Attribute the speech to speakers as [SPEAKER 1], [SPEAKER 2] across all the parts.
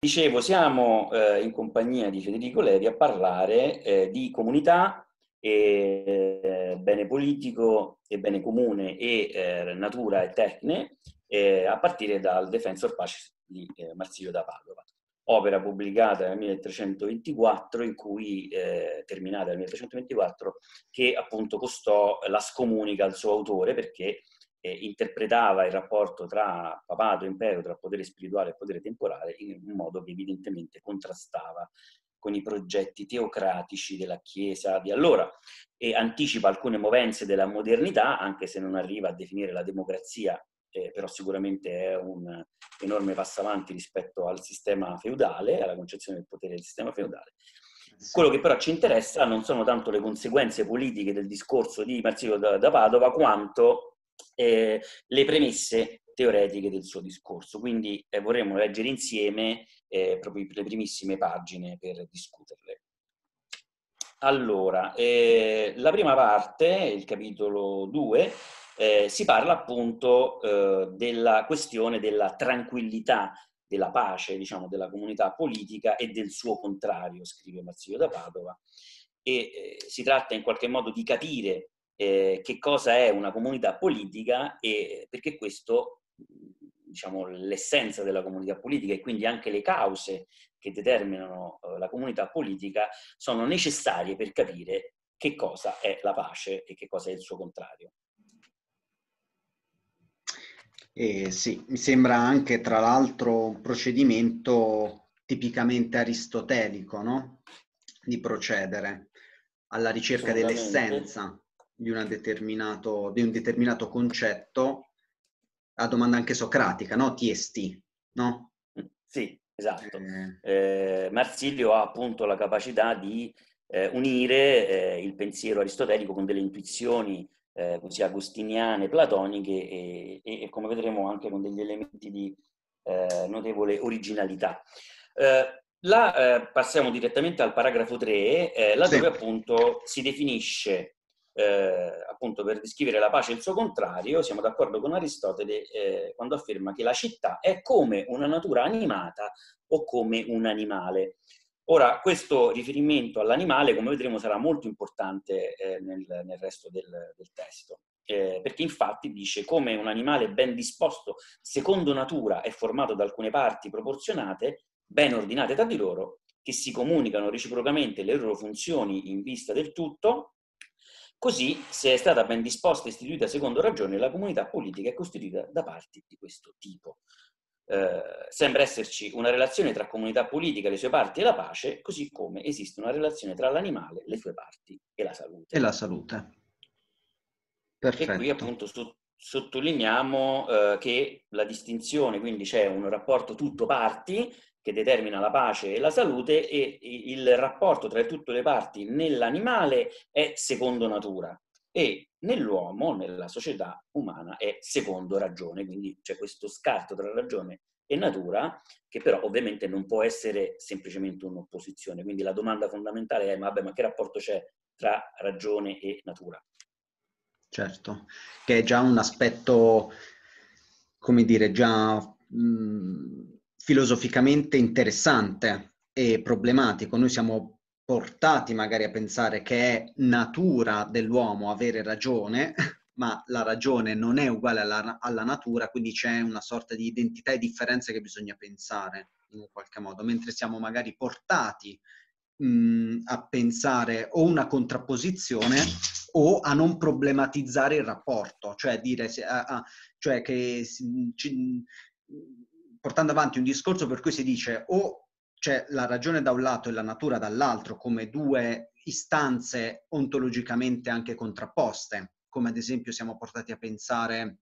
[SPEAKER 1] Dicevo, siamo eh, in compagnia di Federico Levi a parlare eh, di comunità, e, bene politico e bene comune e eh, natura e tecne eh, a partire dal Defensor Pace di eh, Marsilio da Padova. Opera pubblicata nel 1324, in cui, eh, terminata nel 1324, che appunto costò la scomunica al suo autore perché eh, interpretava il rapporto tra papato e impero, tra potere spirituale e potere temporale, in un modo che evidentemente contrastava con i progetti teocratici della Chiesa di allora e anticipa alcune movenze della modernità, anche se non arriva a definire la democrazia, eh, però sicuramente è un enorme passo avanti rispetto al sistema feudale, alla concezione del potere del sistema feudale. Quello che però ci interessa non sono tanto le conseguenze politiche del discorso di Marzio da, da Padova, quanto eh, le premesse teoretiche del suo discorso. Quindi eh, vorremmo leggere insieme eh, proprio le primissime pagine per discuterle. Allora, eh, la prima parte, il capitolo 2, eh, si parla appunto eh, della questione della tranquillità, della pace, diciamo, della comunità politica e del suo contrario, scrive Marzio da Padova. E eh, si tratta in qualche modo di capire eh, che cosa è una comunità politica e perché questo, diciamo, l'essenza della comunità politica e quindi anche le cause che determinano eh, la comunità politica sono necessarie per capire che cosa è la pace e che cosa è il suo contrario.
[SPEAKER 2] Eh, sì, mi sembra anche tra l'altro un procedimento tipicamente aristotelico, no? Di procedere alla ricerca dell'essenza di, di un determinato concetto, la domanda anche socratica, no? TST, no?
[SPEAKER 1] Sì, esatto. Eh... Eh, Marsilio ha appunto la capacità di eh, unire eh, il pensiero aristotelico con delle intuizioni eh, così agostiniane, platoniche e, e, e, come vedremo anche con degli elementi di eh, notevole originalità. Là passiamo direttamente al paragrafo 3, laddove sì. appunto si definisce eh, appunto per descrivere la pace e il suo contrario, siamo d'accordo con Aristotele eh, quando afferma che la città è come una natura animata o come un animale. Ora, questo riferimento all'animale, come vedremo, sarà molto importante eh, nel, nel, resto del, del testo, eh, perché infatti dice come un animale ben disposto, secondo natura, è formato da alcune parti proporzionate, ben ordinate tra di loro, che si comunicano reciprocamente le loro funzioni in vista del tutto, Così, se è stata ben disposta e istituita secondo ragione, la comunità politica è costituita da parti di questo tipo. Eh, sembra esserci una relazione tra comunità politica, le sue parti e la pace, così come esiste una relazione tra l'animale, le sue parti e la salute.
[SPEAKER 2] E la salute.
[SPEAKER 1] Perfetto. E qui appunto su, sottolineiamo eh, che la distinzione, quindi c'è un rapporto tutto parti, che determina la pace e la salute e il rapporto tra tutte le parti nell'animale è secondo natura e nell'uomo, nella società umana, è secondo ragione, quindi c'è questo scarto tra ragione e natura che però ovviamente non può essere semplicemente un'opposizione. Quindi la domanda fondamentale è vabbè, ma che rapporto c'è tra ragione e natura?
[SPEAKER 2] Certo, che è già un aspetto, come dire, già... Mh filosoficamente interessante e problematico. Noi siamo portati magari a pensare che è natura dell'uomo avere ragione, ma la ragione non è uguale alla, alla, natura, quindi c'è una sorta di identità e differenza che bisogna pensare in qualche modo, mentre siamo magari portati mh, a pensare o una contrapposizione o a non problematizzare il rapporto, cioè dire a, a, cioè che ci, portando avanti un discorso per cui si dice o c'è la ragione da un lato e la natura dall'altro come due istanze ontologicamente anche contrapposte, come ad esempio siamo portati a pensare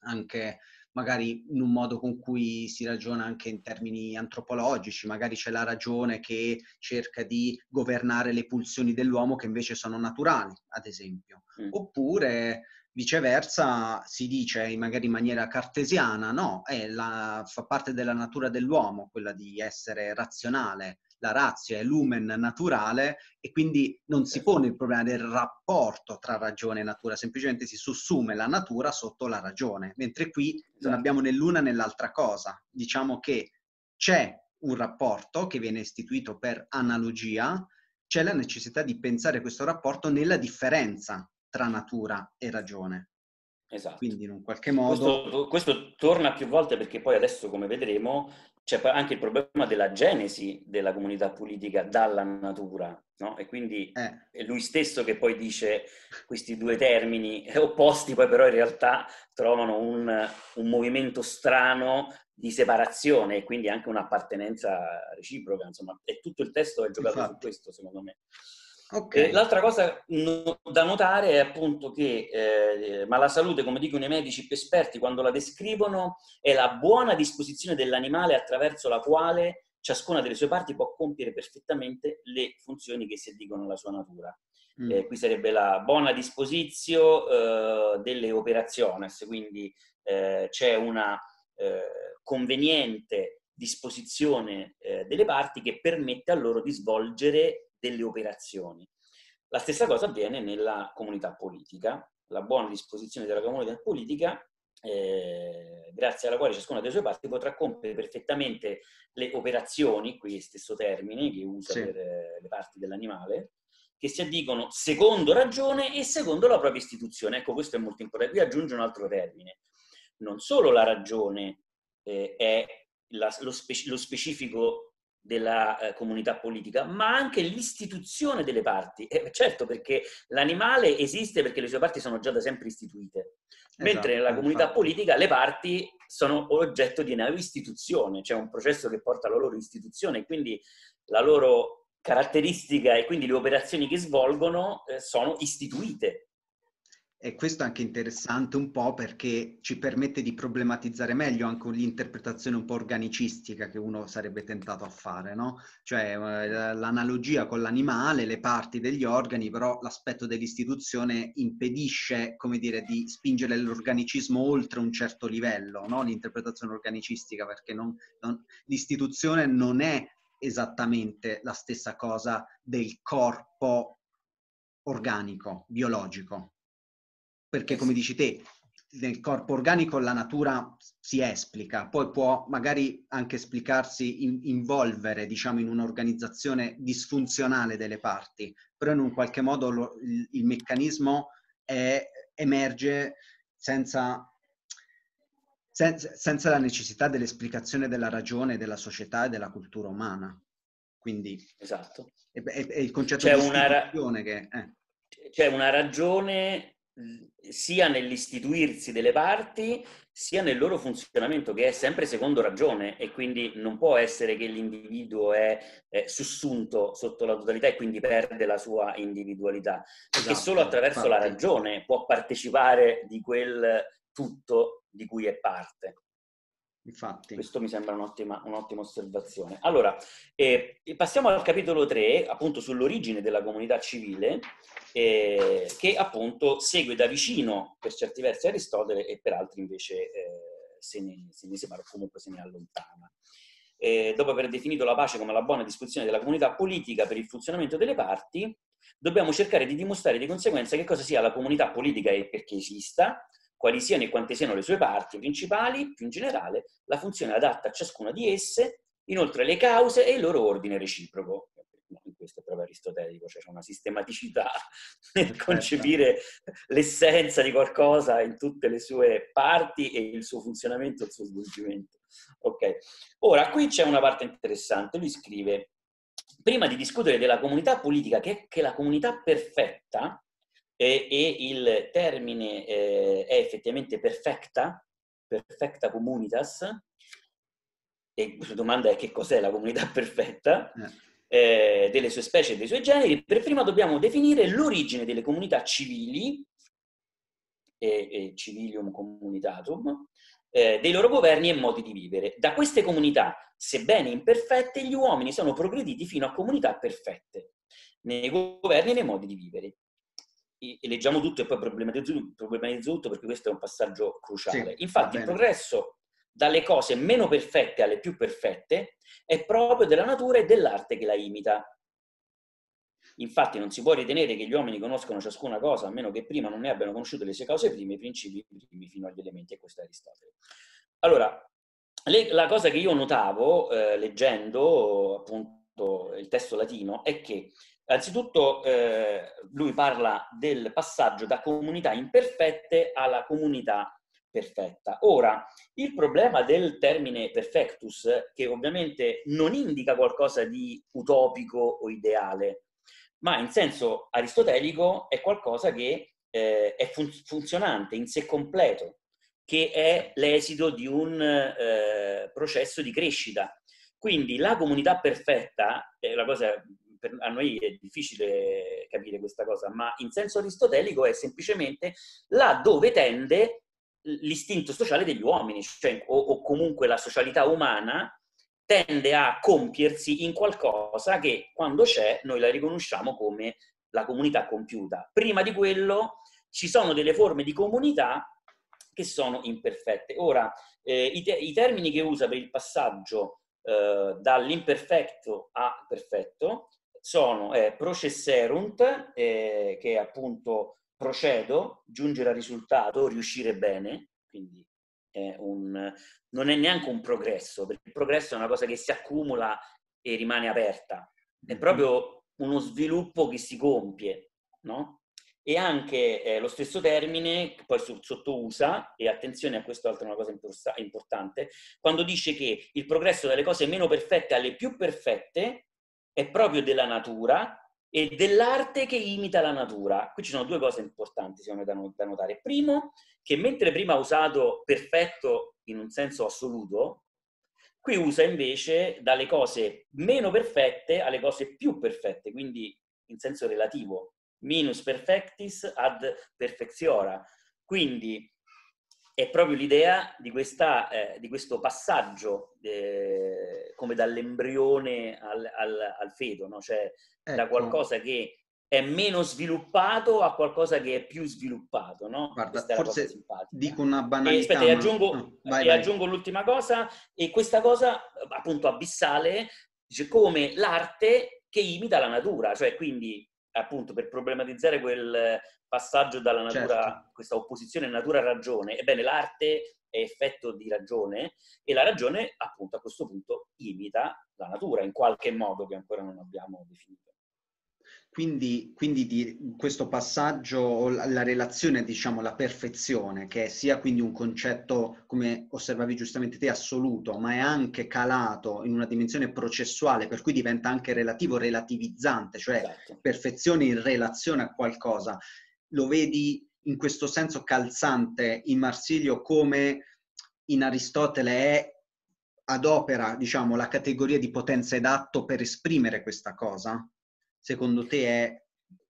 [SPEAKER 2] anche magari in un modo con cui si ragiona anche in termini antropologici, magari c'è la ragione che cerca di governare le pulsioni dell'uomo che invece sono naturali, ad esempio. Mm. Oppure Viceversa si dice magari in maniera cartesiana, no, la, fa parte della natura dell'uomo quella di essere razionale, la razio è lumen naturale e quindi non si pone il problema del rapporto tra ragione e natura, semplicemente si sussume la natura sotto la ragione, mentre qui non esatto. abbiamo né l'una né l'altra cosa. Diciamo che c'è un rapporto che viene istituito per analogia, c'è la necessità di pensare questo rapporto nella differenza tra natura e ragione.
[SPEAKER 1] Esatto.
[SPEAKER 2] Quindi in un qualche modo...
[SPEAKER 1] Questo, questo, torna più volte perché poi adesso, come vedremo, c'è anche il problema della genesi della comunità politica dalla natura, no? E quindi eh. è lui stesso che poi dice questi due termini opposti, poi però in realtà trovano un, un movimento strano di separazione e quindi anche un'appartenenza reciproca, insomma, e tutto il testo è giocato Infatti. su questo, secondo me. Okay. l'altra cosa da notare è appunto che eh, ma la salute, come dicono i medici più esperti, quando la descrivono, è la buona disposizione dell'animale attraverso la quale ciascuna delle sue parti può compiere perfettamente le funzioni che si addicono alla sua natura. Mm. Eh, qui sarebbe la buona disposizione eh, delle operazioni, quindi eh, c'è una eh, conveniente disposizione eh, delle parti che permette a loro di svolgere delle operazioni. La stessa cosa avviene nella comunità politica. La buona disposizione della comunità politica, eh, grazie alla quale ciascuna delle sue parti potrà compiere perfettamente le operazioni, qui stesso termine che usa sì. per eh, le parti dell'animale, che si addicono secondo ragione e secondo la propria istituzione. Ecco, questo è molto importante. Qui aggiunge un altro termine. Non solo la ragione eh, è la, lo, spe- lo, specifico della eh, comunità politica, ma anche l'istituzione delle parti. Eh, certo, perché l'animale esiste perché le sue parti sono già da sempre istituite, mentre esatto, nella comunità infatti. politica le parti sono oggetto di una istituzione, cioè un processo che porta alla loro istituzione, quindi la loro caratteristica e quindi le operazioni che svolgono eh, sono istituite.
[SPEAKER 2] E questo è anche interessante un po' perché ci permette di problematizzare meglio anche l'interpretazione un po' organicistica che uno sarebbe tentato a fare, no? Cioè eh, l'analogia con l'animale, le parti degli organi, però l'aspetto dell'istituzione impedisce, come dire, di spingere l'organicismo oltre un certo livello, no? L'interpretazione organicistica, perché non, non, l'istituzione non è esattamente la stessa cosa del corpo organico, biologico perché come dici te, nel corpo organico la natura si esplica, poi può magari anche esplicarsi, in, involvere, diciamo, in un'organizzazione disfunzionale delle parti, però in un qualche modo lo, il, il, meccanismo è, emerge senza, senza, senza, la necessità dell'esplicazione della ragione della società e della cultura umana. Quindi
[SPEAKER 1] esatto.
[SPEAKER 2] è, è, è il concetto c'è di istituzione ra- che... Eh.
[SPEAKER 1] C'è una ragione sia nell'istituirsi delle parti, sia nel loro funzionamento, che è sempre secondo ragione e quindi non può essere che l'individuo è, è sussunto sotto la totalità e quindi perde la sua individualità, perché esatto, solo attraverso infatti. la ragione può partecipare di quel tutto di cui è parte. Infatti. Questo mi sembra un'ottima, un'ottima osservazione. Allora, eh, passiamo al capitolo 3, appunto sull'origine della comunità civile, eh, che appunto segue da vicino per certi versi Aristotele e per altri invece eh, se, ne, se ne separa o comunque se ne allontana. dopo aver definito la pace come la buona disposizione della comunità politica per il funzionamento delle parti, dobbiamo cercare di dimostrare di conseguenza che cosa sia la comunità politica e perché esista, quali siano e quante siano le sue parti principali, più in generale, la funzione adatta a ciascuna di esse, inoltre le cause e il loro ordine reciproco. In questo è proprio aristotelico, cioè c'è una sistematicità nel concepire l'essenza di qualcosa in tutte le sue parti e il suo funzionamento il suo svolgimento. Ok, ora qui c'è una parte interessante. Lui scrive: Prima di discutere della comunità politica, che è la comunità perfetta, e, e il termine eh, è effettivamente perfecta, perfecta communitas, e la domanda è che cos'è la comunità perfetta, eh. eh, delle sue specie e dei suoi generi, per prima dobbiamo definire l'origine delle comunità civili, e, e civilium communitatum, eh, dei loro governi e modi di vivere. Da queste comunità, sebbene imperfette, gli uomini sono progrediti fino a comunità perfette, nei governi e nei modi di vivere e leggiamo tutto e poi problematizzo, problematizzo tutto perché questo è un passaggio cruciale. Sì, Infatti il progresso dalle cose meno perfette alle più perfette è proprio della natura e dell'arte che la imita. Infatti non si può ritenere che gli uomini conoscono ciascuna cosa a meno che prima non ne abbiano conosciuto le sue cause prime, i principi primi fino agli elementi, e questo è Aristotele. Allora, le, la cosa che io notavo eh, leggendo appunto il testo latino è che Anzitutto eh, lui parla del passaggio da comunità imperfette alla comunità perfetta. Ora, il problema del termine perfectus, che ovviamente non indica qualcosa di utopico o ideale, ma in senso aristotelico è qualcosa che eh, è fun- funzionante in sé completo, che è l'esito di un eh, processo di crescita. Quindi la comunità perfetta, è la cosa per, a noi è difficile capire questa cosa, ma in senso aristotelico è semplicemente là dove tende l'istinto sociale degli uomini, cioè, o, o comunque la socialità umana tende a compiersi in qualcosa che quando c'è noi la riconosciamo come la comunità compiuta. Prima di quello ci sono delle forme di comunità che sono imperfette. Ora, eh, i, te- i, termini che usa per il passaggio eh, dall'imperfetto a perfetto sono eh, processerunt, eh, che è appunto procedo, giungere al risultato, riuscire bene, quindi è un, non è neanche un progresso, perché il progresso è una cosa che si accumula e rimane aperta, è mm-hmm. proprio uno sviluppo che si compie, no? E anche eh, lo stesso termine, che poi sottousa, e attenzione a questo è una cosa importante, quando dice che il progresso dalle cose meno perfette alle più perfette è proprio della natura e dell'arte che imita la natura. Qui ci sono due cose importanti, secondo me, da notare. Primo, che mentre prima ha usato perfetto in un senso assoluto, qui usa invece dalle cose meno perfette alle cose più perfette, quindi in senso relativo. Minus perfectis ad perfectiora. Quindi è proprio l'idea di, questa, eh, di questo passaggio eh, come dall'embrione al, al, al feto, no? cioè ecco. da qualcosa che è meno sviluppato a qualcosa che è più sviluppato. No?
[SPEAKER 2] Guarda, forse dico una banalità.
[SPEAKER 1] E, aspetta, e aggiungo, no, vai, e vai. aggiungo l'ultima cosa, e questa cosa appunto abissale, dice come l'arte che imita la natura, cioè quindi appunto per problematizzare quel passaggio dalla natura, certo. questa opposizione natura-ragione, ebbene l'arte è effetto di ragione e la ragione appunto a questo punto imita la natura in qualche modo che ancora non abbiamo definito.
[SPEAKER 2] Quindi, quindi di questo passaggio, la relazione, diciamo, la perfezione, che sia quindi un concetto, come osservavi giustamente te, assoluto, ma è anche calato in una dimensione processuale, per cui diventa anche relativo, relativizzante, cioè esatto. perfezione in relazione a qualcosa. Lo vedi in questo senso calzante in Marsilio come in Aristotele è adopera, diciamo, la categoria di potenza ed atto per esprimere questa cosa? Secondo te è...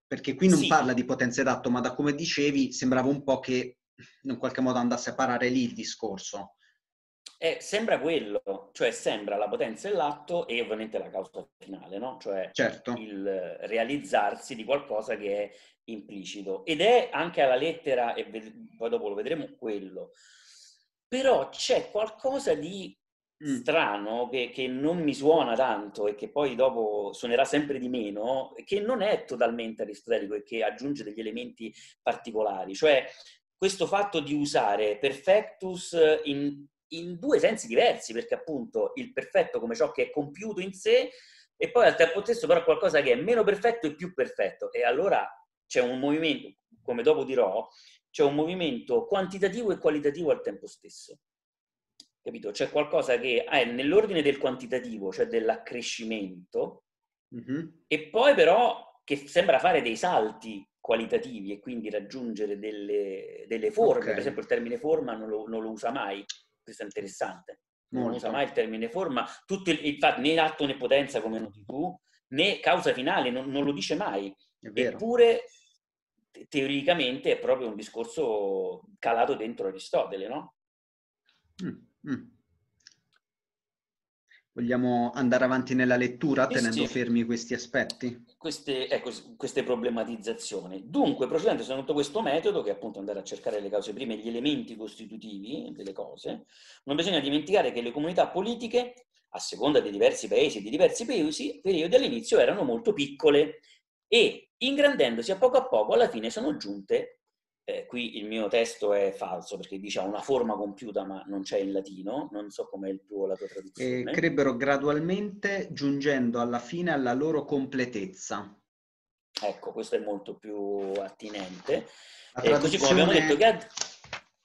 [SPEAKER 2] Perché qui non sì. parla di potenza d'atto, ma da come dicevi sembrava un po' che in qualche modo andasse a parare lì il discorso.
[SPEAKER 1] Eh, sembra quello, cioè sembra la potenza dell'atto e ovviamente la causa finale, no? Cioè certo. il realizzarsi di qualcosa che è implicito. Ed è anche alla lettera, e poi dopo lo vedremo, quello. Però c'è qualcosa di. Strano che, che, non mi suona tanto e che poi dopo suonerà sempre di meno, che non è totalmente aristotelico e che aggiunge degli elementi particolari. Cioè questo fatto di usare perfectus in, in due sensi diversi, perché appunto il perfetto come ciò che è compiuto in sé e poi al tempo stesso però qualcosa che è meno perfetto e più perfetto. E allora c'è un movimento, come dopo dirò, c'è un movimento quantitativo e qualitativo al tempo stesso capito? C'è qualcosa che è nell'ordine del quantitativo, cioè dell'accrescimento, mm-hmm. e poi però che sembra fare dei salti qualitativi e quindi raggiungere delle, delle forme. Okay. Per esempio il termine forma non lo, non lo usa mai, questo è interessante. Molto. Non usa mai il termine forma, Tutto il, infatti né atto né potenza come noti tu, né causa finale, non, non lo dice mai. Eppure teoricamente è proprio un discorso calato dentro Aristotele, no?
[SPEAKER 2] Mm. Mm. Vogliamo andare avanti nella lettura tenendo sì. fermi questi aspetti?
[SPEAKER 1] Queste, ecco, queste problematizzazioni. Dunque, procedendo secondo questo metodo, che è appunto andare a cercare le cause prime e gli elementi costitutivi delle cose, non bisogna dimenticare che le comunità politiche, a seconda dei diversi paesi e di diversi paesi, periodi all'inizio erano molto piccole e ingrandendosi a poco a poco alla fine sono giunte eh, qui il mio testo è falso perché dice ha una forma compiuta ma non c'è in latino, non so com'è il tuo, la tua traduzione.
[SPEAKER 2] E crebbero gradualmente giungendo alla fine alla loro completezza.
[SPEAKER 1] Ecco, questo è molto più attinente. Eh, così come abbiamo detto che...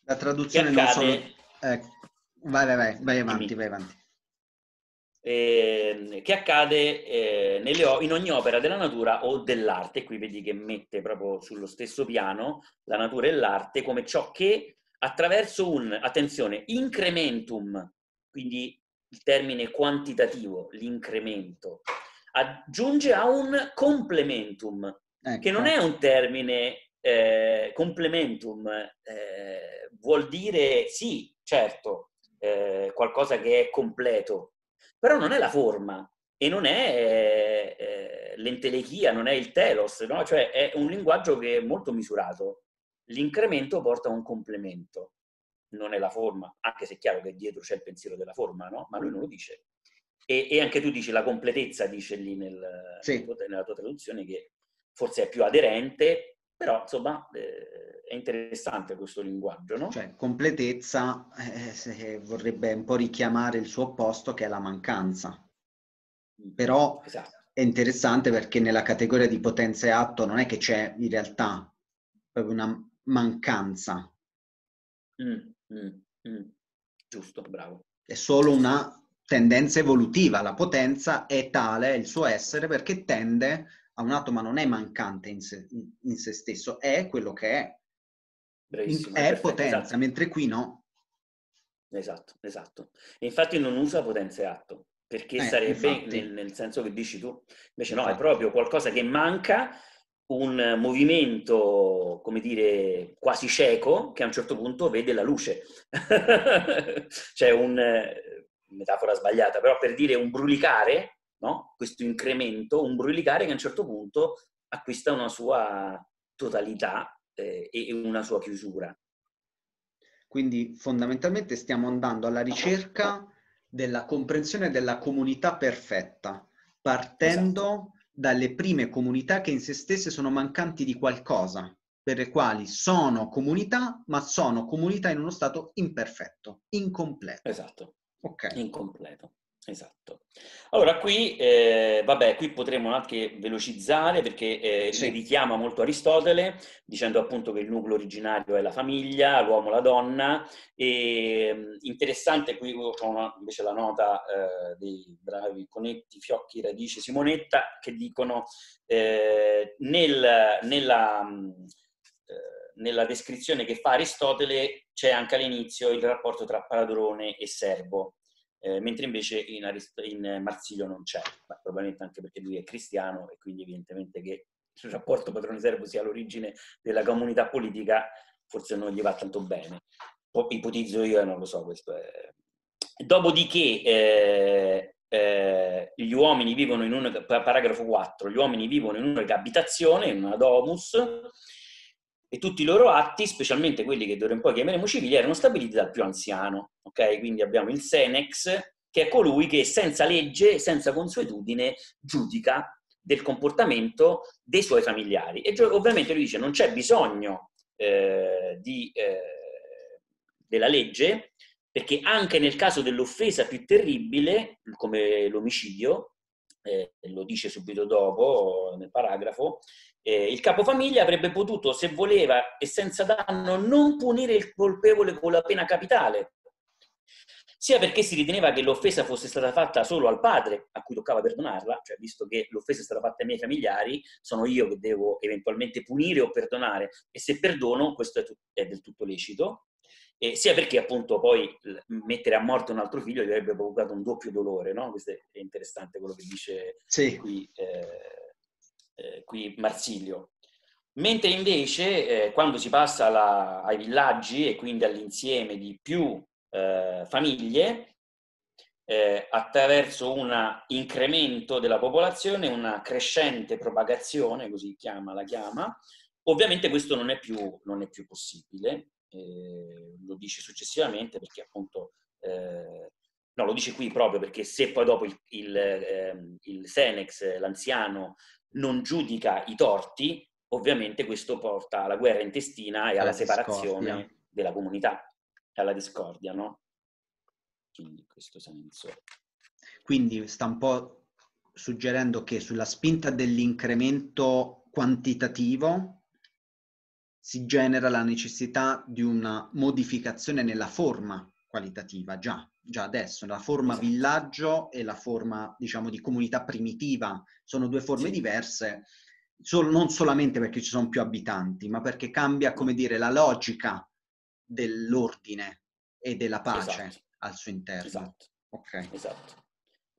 [SPEAKER 2] La traduzione che accade, non solo... Eh, vai, vai, vai, vai avanti, vai avanti
[SPEAKER 1] eh, che accade eh, nelle, in ogni opera della natura o dell'arte. Qui vedi che mette proprio sullo stesso piano la natura e l'arte come ciò che attraverso un, attenzione, incrementum, quindi il termine quantitativo, l'incremento, aggiunge a un complementum, ecco. che non è un termine eh, complementum, eh, vuol dire sì, certo, eh, qualcosa che è completo, però non è la forma e non è eh, l'entelechia, non è il telos, no? cioè è un linguaggio che è molto misurato. L'incremento porta a un complemento, non è la forma, anche se è chiaro che dietro c'è il pensiero della forma, no? ma lui non lo dice. E, e anche tu dici la completezza, dice lì nel, sì. nella tua traduzione, che forse è più aderente, però insomma eh, è interessante questo linguaggio, no?
[SPEAKER 2] Cioè, completezza eh, vorrebbe un po' richiamare il suo opposto che è la mancanza. Mm, però esatto. è interessante perché nella categoria di potenza e atto non è che c'è in realtà proprio una mancanza.
[SPEAKER 1] Mm, mm, mm. Giusto, bravo.
[SPEAKER 2] È solo una tendenza evolutiva. La potenza è tale, il suo essere, perché tende a un atto, ma non è mancante in se, in se stesso, è quello che è. Bravissimo, è, è potenza, esatto. mentre qui no.
[SPEAKER 1] Esatto, esatto. E infatti non usa potenza e atto, perché eh, sarebbe nel, nel, senso che dici tu. Invece no, infatti. è proprio qualcosa che manca, un movimento, come dire, quasi cieco, che a un certo punto vede la luce. C'è un, metafora sbagliata, però per dire un brulicare no? questo incremento, un brulicare che a un certo punto acquista una sua totalità eh, e una sua chiusura.
[SPEAKER 2] Quindi fondamentalmente stiamo andando alla ricerca della comprensione della comunità perfetta, partendo esatto. dalle prime comunità che in se stesse sono mancanti di qualcosa, per le quali sono comunità, ma sono comunità in uno stato imperfetto, incompleto.
[SPEAKER 1] Esatto. Ok. Incompleto. Esatto. Allora qui, eh, vabbè, qui potremmo anche velocizzare perché eh, sì. richiama molto Aristotele dicendo appunto che il nucleo originario è la famiglia, l'uomo, la donna e mm, interessante qui ho una, invece la nota eh, dei bravi Conetti, Fiocchi, Radice, Simonetta che dicono eh, nel, nella, mm, eh, nella descrizione che fa Aristotele c'è anche all'inizio il rapporto tra padrone e servo eh, mentre invece in, Arist- in Marsilio non c'è, ma probabilmente anche perché lui è cristiano e quindi evidentemente che il rapporto padrone-servo sia l'origine della comunità politica forse non gli va tanto bene. ipotizzo io e non lo so, questo è... Dopodiché eh, eh, gli uomini vivono in un, paragrafo 4, gli uomini vivono in un'unica abitazione, in una domus, e tutti i loro atti, specialmente quelli che d'ora in poi chiameremo civili, erano stabiliti dal più anziano. Ok? Quindi abbiamo il Senex, che è colui che senza legge, senza consuetudine, giudica del comportamento dei suoi familiari. E ovviamente lui dice non c'è bisogno eh, di, eh, della legge, perché anche nel caso dell'offesa più terribile, come l'omicidio, eh, lo dice subito dopo nel paragrafo, eh, il capofamiglia avrebbe potuto, se voleva e senza danno, non punire il colpevole con la pena capitale, sia perché si riteneva che l'offesa fosse stata fatta solo al padre, a cui toccava perdonarla, cioè visto che l'offesa è stata fatta ai miei familiari, sono io che devo eventualmente punire o perdonare, e se perdono questo è, tut- è del tutto lecito, e sia perché appunto poi mettere a morte un altro figlio gli avrebbe provocato un doppio dolore, no? Questo è interessante quello che dice sì. qui. Eh, eh, qui Marsilio. Mentre invece eh, quando si passa alla, ai villaggi e quindi all'insieme di più eh, famiglie, eh, attraverso un incremento della popolazione, una crescente propagazione, così chiama, la chiama, ovviamente questo non è più, non è più possibile, eh, lo dice successivamente perché appunto eh, no, lo dice qui proprio perché se poi dopo il, il, eh, il Senex, l'anziano, non giudica i torti, ovviamente questo porta alla guerra intestina e alla, alla separazione discordia. della comunità, alla discordia, no? Quindi in questo senso.
[SPEAKER 2] Quindi sta un po' suggerendo che sulla spinta dell'incremento quantitativo si genera la necessità di una modificazione nella forma qualitativa, già, già adesso. La forma esatto. villaggio e la forma, diciamo, di comunità primitiva sono due forme sì. diverse, sol- non solamente perché ci sono più abitanti, ma perché cambia, come dire, la logica dell'ordine e della pace esatto. al suo interno.
[SPEAKER 1] Esatto. Okay. esatto.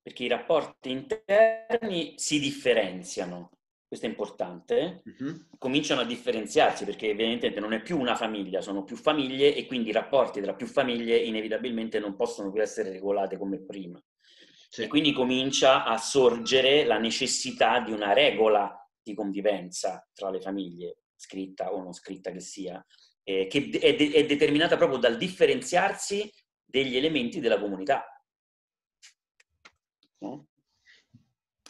[SPEAKER 1] Perché i rapporti interni si differenziano questo è importante, uh-huh. cominciano a differenziarsi perché evidentemente non è più una famiglia, sono più famiglie e quindi i rapporti tra più famiglie inevitabilmente non possono più essere regolati come prima. Sì. E quindi comincia a sorgere la necessità di una regola di convivenza tra le famiglie, scritta o non scritta che sia, eh, che è, de- è determinata proprio dal differenziarsi degli elementi della comunità.
[SPEAKER 2] No?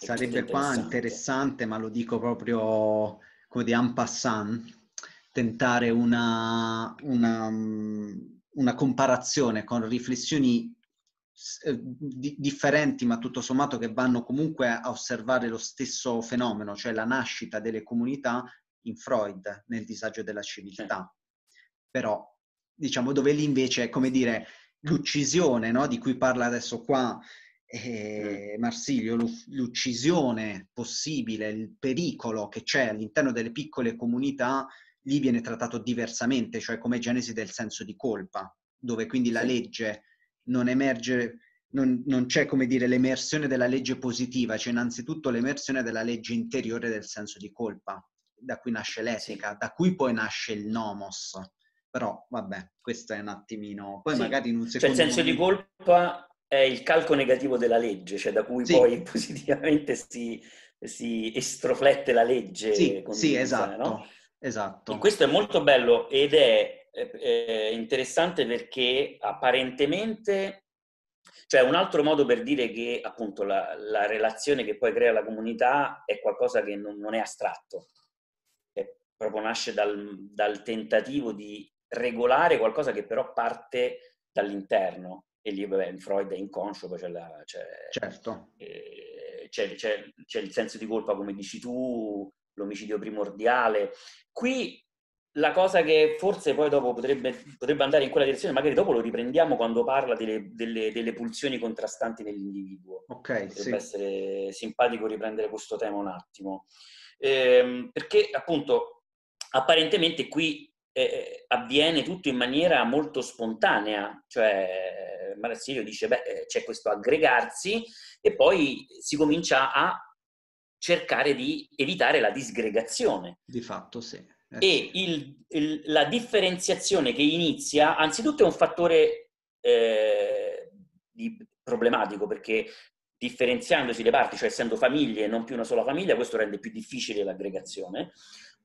[SPEAKER 2] Sarebbe qua interessante, ma lo dico proprio come di en passant, tentare una, una, una comparazione con riflessioni eh, di, differenti, ma tutto sommato che vanno comunque a osservare lo stesso fenomeno, cioè la nascita delle comunità in Freud, nel disagio della civiltà. Però, diciamo, dove lì invece come dire l'uccisione, no? di cui parla adesso qua eh, Marsilio, l'uccisione possibile, il pericolo che c'è all'interno delle piccole comunità, lì viene trattato diversamente, cioè come genesi del senso di colpa, dove quindi la legge non emerge, non, non c'è come dire l'emersione della legge positiva, c'è innanzitutto l'emersione della legge interiore del senso di colpa, da cui nasce l'etica, da cui poi nasce il nomos. Però vabbè, questo è un attimino. Poi sì. magari in un secondo.
[SPEAKER 1] Cioè il senso momento... di colpa è il calco negativo della legge, cioè da cui sì. poi positivamente si, si, estroflette la legge.
[SPEAKER 2] Sì, sì esatto, no? esatto.
[SPEAKER 1] E questo è molto bello ed è, è interessante perché apparentemente, cioè un altro modo per dire che appunto la, la relazione che poi crea la comunità è qualcosa che non, non è astratto, è, proprio nasce dal, dal tentativo di regolare qualcosa che però parte dall'interno e lì vabbè, in Freud è inconscio, poi c'è, la, c'è,
[SPEAKER 2] certo.
[SPEAKER 1] eh, c'è, c'è, c'è, il senso di colpa, come dici tu, l'omicidio primordiale. Qui la cosa che forse poi dopo potrebbe, potrebbe andare in quella direzione, magari dopo lo riprendiamo quando parla delle, delle, delle pulsioni contrastanti nell'individuo.
[SPEAKER 2] Ok,
[SPEAKER 1] potrebbe
[SPEAKER 2] sì.
[SPEAKER 1] essere simpatico riprendere questo tema un attimo. Eh, perché appunto apparentemente qui eh, avviene tutto in maniera molto spontanea, cioè Marsilio dice beh eh, c'è questo aggregarsi e poi si comincia a cercare di evitare la disgregazione.
[SPEAKER 2] Di fatto sì.
[SPEAKER 1] Eh. E il, il, la differenziazione che inizia, anzitutto è un fattore eh, di, problematico perché differenziandosi le parti, cioè essendo famiglie e non più una sola famiglia, questo rende più difficile l'aggregazione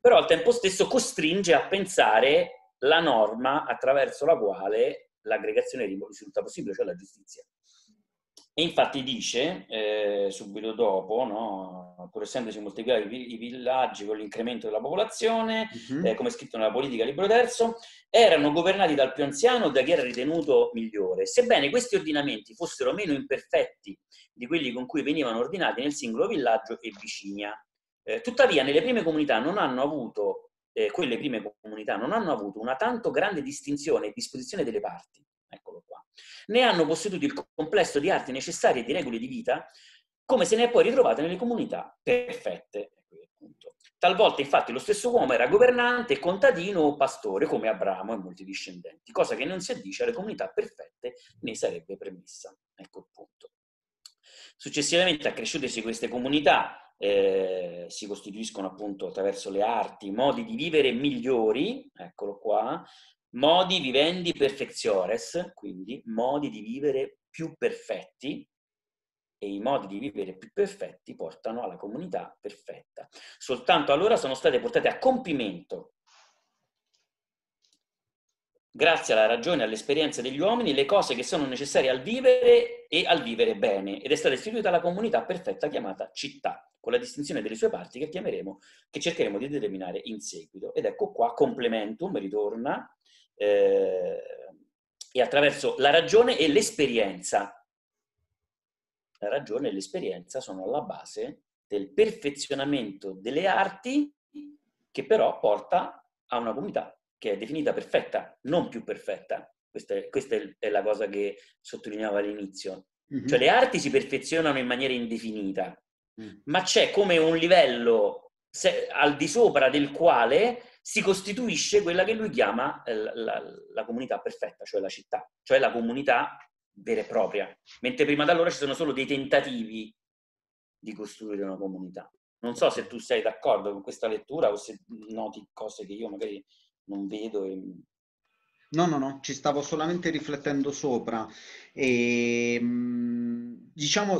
[SPEAKER 1] però al tempo stesso costringe a pensare la norma attraverso la quale l'aggregazione risulta possibile, cioè la giustizia. E infatti dice, eh, subito dopo, no, pur essendosi moltiplicati i, villaggi con l'incremento della popolazione, uh-huh. eh, come scritto nella politica libro terzo, erano governati dal più anziano da chi era ritenuto migliore. Sebbene questi ordinamenti fossero meno imperfetti di quelli con cui venivano ordinati nel singolo villaggio e vicina, eh, tuttavia, nelle prime comunità non hanno avuto, eh, quelle prime comunità non hanno avuto una tanto grande distinzione e disposizione delle parti, eccolo qua, né hanno posseduto il complesso di arti necessarie e di regole di vita, come se ne è poi ritrovate nelle comunità perfette. Talvolta, infatti, lo stesso uomo era governante, contadino o pastore, come Abramo e molti discendenti, cosa che non si addice alle comunità perfette né sarebbe permessa. Ecco il punto. Successivamente, accresciutesi queste comunità, eh, si costituiscono appunto attraverso le arti, modi di vivere migliori, eccolo qua, modi vivendi perfectiores, quindi modi di vivere più perfetti, e i modi di vivere più perfetti portano alla comunità perfetta. Soltanto allora sono state portate a compimento grazie alla ragione e all'esperienza degli uomini, le cose che sono necessarie al vivere e al vivere bene, ed è stata istituita la comunità perfetta chiamata città, con la distinzione delle sue parti che chiameremo, che cercheremo di determinare in seguito. Ed ecco qua, complementum, ritorna, eh, e attraverso la ragione e l'esperienza. La ragione e l'esperienza sono alla base del perfezionamento delle arti che però porta a una comunità che è definita perfetta, non più perfetta. Questa è, questa è la cosa che sottolineavo all'inizio. Mm-hmm. Cioè le arti si perfezionano in maniera indefinita, mm. ma c'è come un livello se, al di sopra del quale si costituisce quella che lui chiama eh, la, la, la, comunità perfetta, cioè la città, cioè la comunità vera e propria. Mentre prima da allora ci sono solo dei tentativi di costruire una comunità. Non so se tu sei d'accordo con questa lettura o se noti cose che io magari non vedo. E...
[SPEAKER 2] No, no, no, ci stavo solamente riflettendo sopra. E, ehm, diciamo,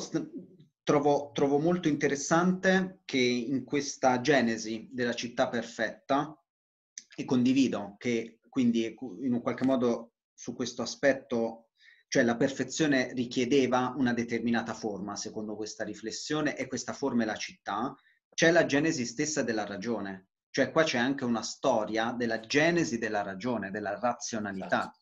[SPEAKER 2] trovo, trovo molto interessante che in questa genesi della città perfetta, e condivido che quindi in un qualche modo su questo aspetto cioè la perfezione richiedeva una determinata forma, secondo questa riflessione, e questa forma è la città, c'è la genesi stessa della ragione. Cioè qua c'è anche una storia della genesi della ragione, della razionalità.
[SPEAKER 1] Esatto.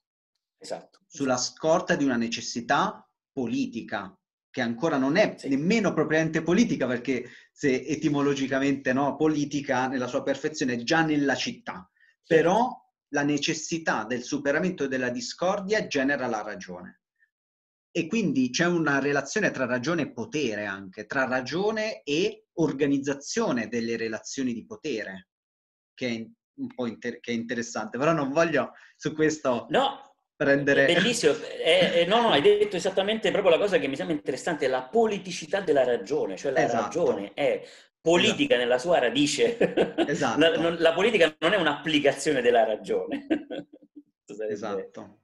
[SPEAKER 1] esatto.
[SPEAKER 2] Sulla scorta di una necessità politica, che ancora non è sì. nemmeno propriamente politica, perché se etimologicamente no, politica nella sua perfezione è già nella città. Sì. Però la necessità del superamento della discordia genera la ragione. E quindi c'è una relazione tra ragione e potere anche, tra ragione e organizzazione delle relazioni di potere, che è un po' inter- che è interessante, però non voglio su questo
[SPEAKER 1] no,
[SPEAKER 2] prendere...
[SPEAKER 1] Bellissimo, è, è, no, no, hai detto esattamente proprio la cosa che mi sembra interessante, la politicità della ragione, cioè la esatto. ragione è politica esatto. nella sua radice. Esatto. la, non, la, politica non è un'applicazione della ragione.
[SPEAKER 2] esatto.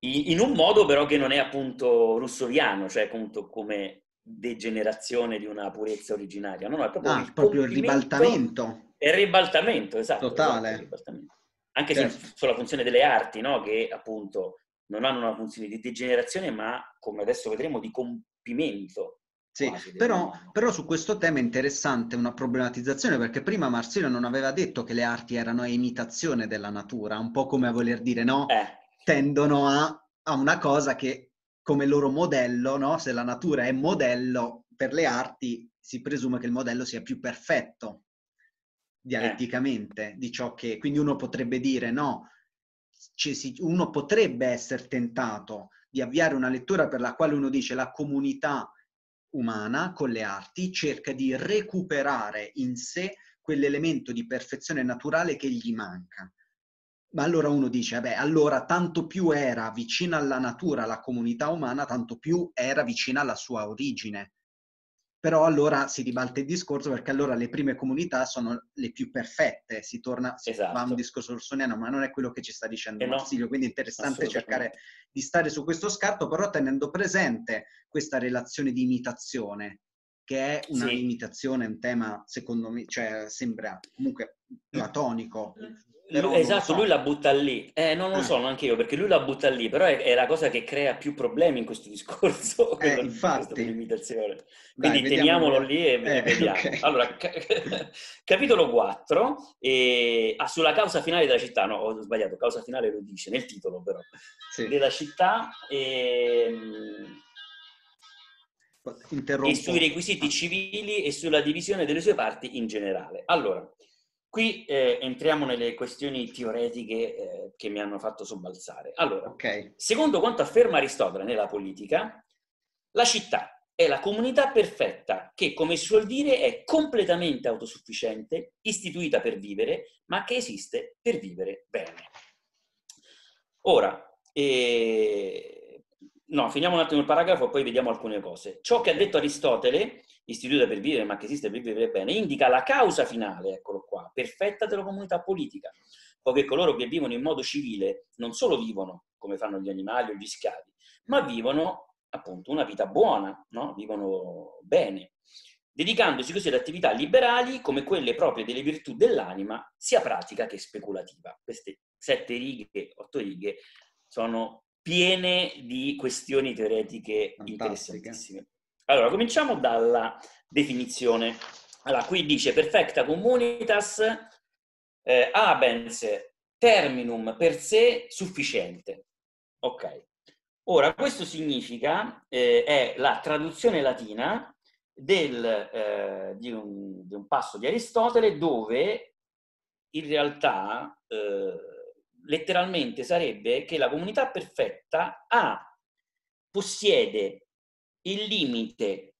[SPEAKER 1] In, in, un modo però che non è appunto russoviano, cioè appunto come degenerazione di una purezza originaria. No, no, è proprio,
[SPEAKER 2] ah, il, proprio il ribaltamento.
[SPEAKER 1] È il ribaltamento, esatto.
[SPEAKER 2] Totale. Esatto,
[SPEAKER 1] ribaltamento. Anche certo. se, sulla funzione delle arti, no? che appunto non hanno una funzione di degenerazione, ma come adesso vedremo di compimento
[SPEAKER 2] sì, però, però, su questo tema è interessante una problematizzazione perché prima Marsilio non aveva detto che le arti erano a imitazione della natura, un po' come a voler dire no, eh. tendono a, a, una cosa che come loro modello, no? se la natura è modello per le arti, si presume che il modello sia più perfetto dialetticamente eh. di ciò che... Quindi uno potrebbe dire no, uno potrebbe essere tentato di avviare una lettura per la quale uno dice la comunità umana con le arti cerca di recuperare in sé quell'elemento di perfezione naturale che gli manca. Ma allora uno dice, beh, allora tanto più era vicina alla natura, alla comunità umana, tanto più era vicina alla sua origine. Però allora si ribalta il discorso perché allora le prime comunità sono le più perfette, si torna si esatto. a un discorso rossoniano, ma non è quello che ci sta dicendo eh Marsilio, no. quindi è interessante cercare di stare su questo scarto, però tenendo presente questa relazione di imitazione, che è una sì. imitazione, un tema secondo me, cioè sembra comunque platonico,
[SPEAKER 1] però esatto, so. lui la butta lì. Eh, non lo eh. so neanche io, perché lui la butta lì, però è, è, la cosa che crea più problemi in questo discorso,
[SPEAKER 2] eh, infatti.
[SPEAKER 1] limitazione. Quindi Dai, teniamolo lì e eh, vediamo. Okay. Allora, ca- capitolo 4, e... ah, sulla causa finale della città, no, ho sbagliato, causa finale lo dice, nel titolo però, sì. della città e... Ehm, e sui requisiti civili e sulla divisione delle sue parti in generale. Allora, Qui eh, entriamo nelle questioni teoretiche eh, che mi hanno fatto sobbalzare. Allora, okay. secondo quanto afferma Aristotele nella politica, la città è la comunità perfetta che, come si suol dire, è completamente autosufficiente, istituita per vivere, ma che esiste per vivere bene. Ora, eh, no, finiamo un attimo il paragrafo e poi vediamo alcune cose. Ciò che ha detto Aristotele istituita per vivere, ma che esiste per vivere bene, indica la causa finale, eccolo qua, perfetta della comunità politica, poiché coloro che vivono in modo civile non solo vivono come fanno gli animali o gli schiavi, ma vivono appunto una vita buona, no? vivono bene, dedicandosi così ad attività liberali come quelle proprie delle virtù dell'anima, sia pratica che speculativa. Queste sette righe, otto righe, sono piene di questioni teoretiche Fantastiche. interessantissime. Allora, cominciamo dalla definizione. Allora, qui dice perfecta communitas eh, abens terminum per sé sufficiente. Ok. Ora, questo significa, eh, è la traduzione latina del, eh, di, un, di, un, passo di Aristotele dove in realtà eh, letteralmente sarebbe che la comunità perfetta ha, possiede il limite,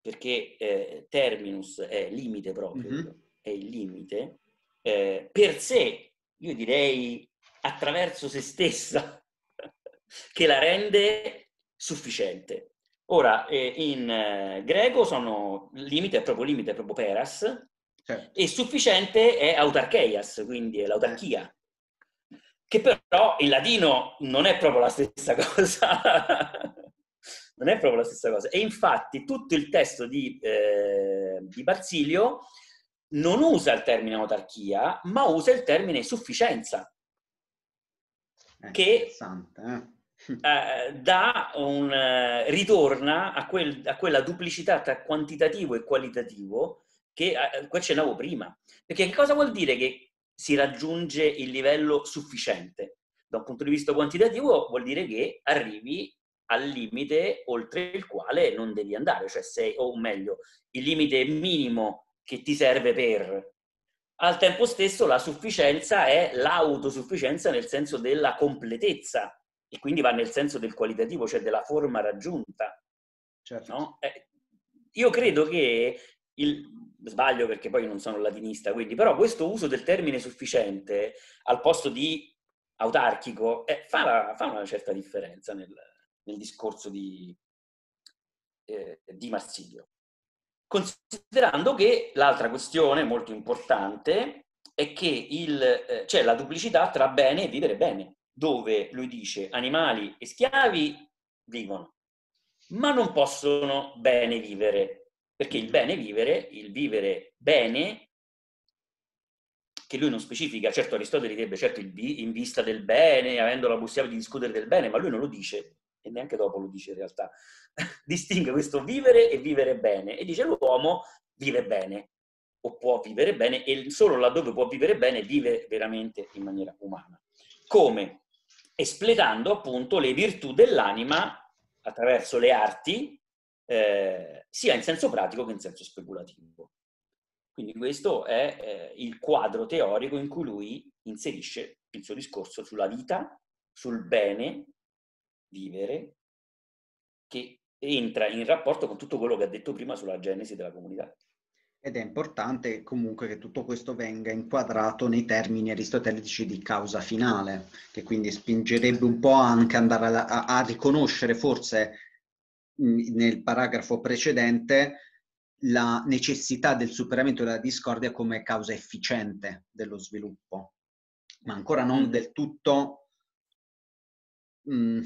[SPEAKER 1] perché eh, terminus è limite proprio, mm-hmm. è il limite, eh, per sé, io direi attraverso se stessa, che la rende sufficiente. Ora, eh, in eh, greco sono limite è proprio limite, è proprio peras, certo. e sufficiente è autarcheias, quindi è l'autarchia, che però in latino non è proprio la stessa cosa. Non è proprio la stessa cosa. E infatti tutto il testo di, eh, di Barzilio non usa il termine autarchia, ma usa il termine sufficienza.
[SPEAKER 2] Eh, che eh?
[SPEAKER 1] eh, un, eh, ritorna a, quel, a, quella duplicità tra quantitativo e qualitativo che eh, qua accennavo prima. Perché che cosa vuol dire che si raggiunge il livello sufficiente? Da un punto di vista quantitativo vuol dire che arrivi al limite oltre il quale non devi andare, cioè sei, o meglio, il limite minimo che ti serve per. Al tempo stesso la sufficienza è l'autosufficienza nel senso della completezza, e quindi va nel senso del qualitativo, cioè della forma raggiunta. Certo. No? Eh, io credo che il, sbaglio perché poi non sono latinista, quindi, però questo uso del termine sufficiente al posto di autarchico eh, fa, fa, una certa differenza nel, nel discorso di, eh, di Marsilio. Considerando che l'altra questione molto importante è che il, eh, c'è la duplicità tra bene e vivere bene dove lui dice animali e schiavi vivono, ma non possono bene vivere, perché il bene vivere, il vivere bene, che lui non specifica, certo Aristotele direbbe certo in vista del bene, avendo la possibilità di discutere del bene, ma lui non lo dice, e neanche dopo lo dice in realtà, distingue questo vivere e vivere bene, e dice l'uomo vive bene, o può vivere bene, e solo laddove può vivere bene vive veramente in maniera umana. Come? espletando appunto le virtù dell'anima attraverso le arti, eh, sia in senso pratico che in senso speculativo. Quindi questo è eh, il quadro teorico in cui lui inserisce il suo discorso sulla vita, sul bene, vivere, che entra in rapporto con tutto quello che ha detto prima sulla genesi della comunità.
[SPEAKER 2] Ed è importante comunque che tutto questo venga inquadrato nei termini aristotelici di causa finale, che quindi spingerebbe un po' anche andare a, a, a riconoscere forse nel paragrafo precedente la necessità del superamento della discordia come causa efficiente dello sviluppo, ma ancora non mm. del tutto mh,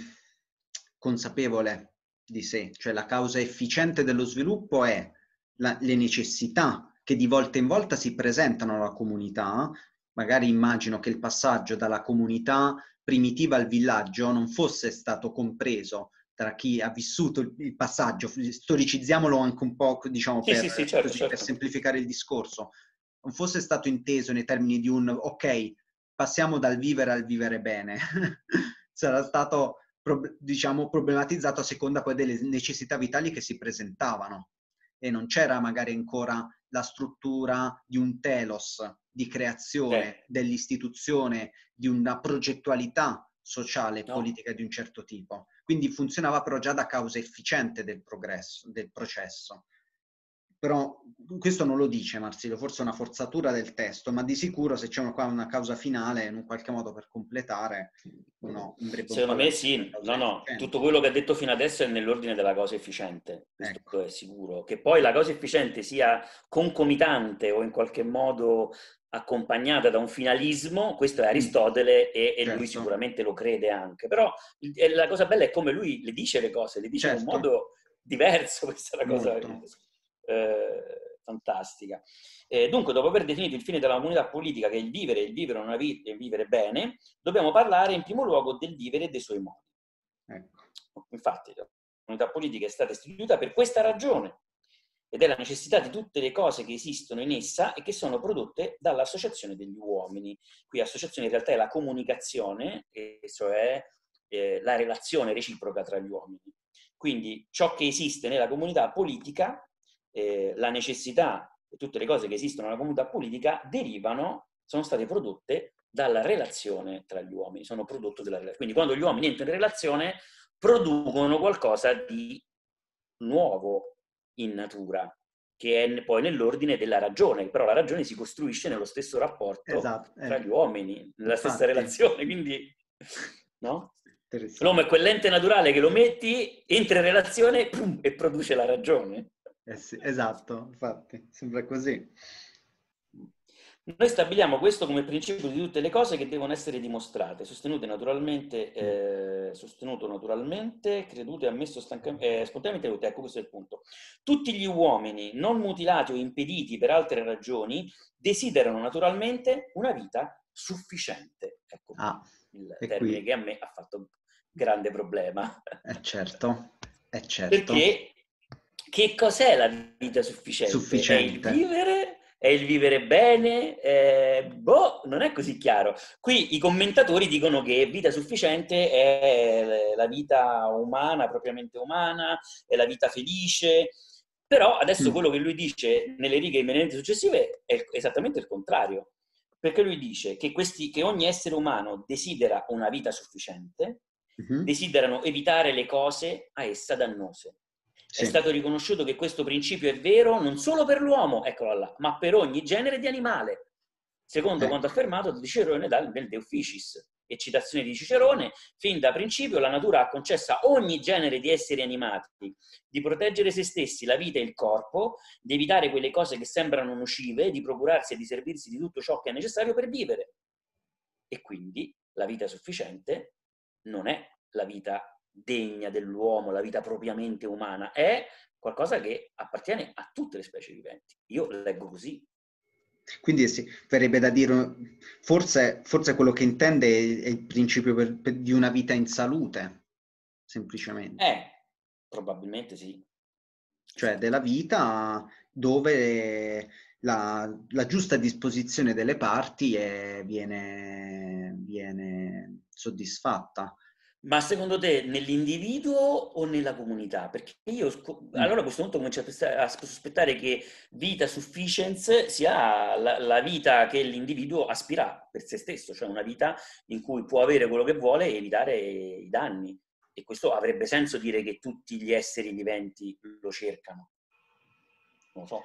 [SPEAKER 2] consapevole di sé. Cioè la causa efficiente dello sviluppo è la, le necessità che di volta in volta si presentano alla comunità, magari immagino che il passaggio dalla comunità primitiva al villaggio non fosse stato compreso tra chi ha vissuto il passaggio, storicizziamolo anche un po', diciamo, per, sì, sì, certo, così, certo. per semplificare il discorso, non fosse stato inteso nei termini di un ok, passiamo dal vivere al vivere bene, sarà stato, diciamo, problematizzato a seconda poi delle necessità vitali che si presentavano e non c'era magari ancora la struttura di un telos di creazione eh. dell'istituzione, di una progettualità sociale e no. politica di un certo tipo. Quindi funzionava però già da causa efficiente del progresso, del processo. Però questo non lo dice Marsilio, forse è una forzatura del testo, ma di sicuro se c'è una, qua una causa finale, in un qualche modo per completare, no,
[SPEAKER 1] Secondo me sì, no, no, tutto quello che ha detto fino adesso è nell'ordine della cosa efficiente, questo ecco. è sicuro. Che poi la cosa efficiente sia concomitante o in qualche modo accompagnata da un finalismo, questo è Aristotele e, e certo. lui sicuramente lo crede anche. Però la cosa bella è come lui le dice le cose, le dice certo. in un certo. modo diverso, questa è la cosa... Molto eh, fantastica. Eh, dunque, dopo aver definito il fine della comunità politica, che è il vivere, il vivere una vita e vivere bene, dobbiamo parlare in primo luogo del vivere e dei suoi modi. Ecco. Infatti, la comunità politica è stata istituita per questa ragione ed è la necessità di tutte le cose che esistono in essa e che sono prodotte dall'associazione degli uomini. Qui associazione in realtà è la comunicazione, cioè eh, la relazione reciproca tra gli uomini. Quindi ciò che esiste nella comunità politica, eh, la necessità e tutte le cose che esistono nella comunità politica derivano, sono state prodotte dalla relazione tra gli uomini, sono prodotto della relazione. Quindi quando gli uomini entrano in relazione producono qualcosa di nuovo in natura, che è poi nell'ordine della ragione, però la ragione si costruisce nello stesso rapporto esatto, tra gli uomini, nella Infatti. stessa relazione, quindi no? L'uomo è quell'ente naturale che lo metti, entra in relazione pum, e produce la ragione.
[SPEAKER 2] Eh sì, esatto, infatti, sembra così.
[SPEAKER 1] Noi stabiliamo questo come principio di tutte le cose che devono essere dimostrate, sostenute naturalmente, eh, sostenuto naturalmente, credute, ammesso stancamente, eh, spontaneamente, ecco questo è il punto. Tutti gli uomini non mutilati o impediti per altre ragioni desiderano naturalmente una vita sufficiente. Ecco ah, il termine qui... che a me ha fatto grande problema.
[SPEAKER 2] Eh certo, è certo.
[SPEAKER 1] Perché che cos'è la vita sufficiente?
[SPEAKER 2] Sufficiente.
[SPEAKER 1] È il vivere? È il vivere bene? Eh, boh, non è così chiaro. Qui i commentatori dicono che vita sufficiente è la vita umana, propriamente umana, è la vita felice, però adesso mm. quello che lui dice nelle righe immediatamente successive è esattamente il contrario, perché lui dice che, questi, che ogni essere umano desidera una vita sufficiente, uh-huh. desiderano evitare le cose a essa dannose. Sì. È stato riconosciuto che questo principio è vero non solo per l'uomo, eccolo là, ma per ogni genere di animale, secondo eh. quanto affermato da Cicerone nel De Officis. E citazione di Cicerone, fin da principio la natura ha concessa a ogni genere di esseri animati di proteggere se stessi, la vita e il corpo, di evitare quelle cose che sembrano nocive, di procurarsi e di servirsi di tutto ciò che è necessario per vivere. E quindi la vita sufficiente non è la vita degna dell'uomo, la vita propriamente umana, è qualcosa che appartiene a tutte le specie viventi. Io leggo così.
[SPEAKER 2] Quindi sì, verrebbe da dire, forse, forse quello che intende è il principio per, per, di una vita in salute, semplicemente.
[SPEAKER 1] Eh, probabilmente sì.
[SPEAKER 2] Cioè della vita dove la, la giusta disposizione delle parti è, viene, viene soddisfatta.
[SPEAKER 1] Ma secondo te nell'individuo o nella comunità? Perché io mm. allora a questo punto comincio a sospettare che vita sufficiency sia la, la, vita che l'individuo aspira per se stesso, cioè una vita in cui può avere quello che vuole e evitare i danni. E questo avrebbe senso dire che tutti gli esseri viventi lo cercano. Non lo so.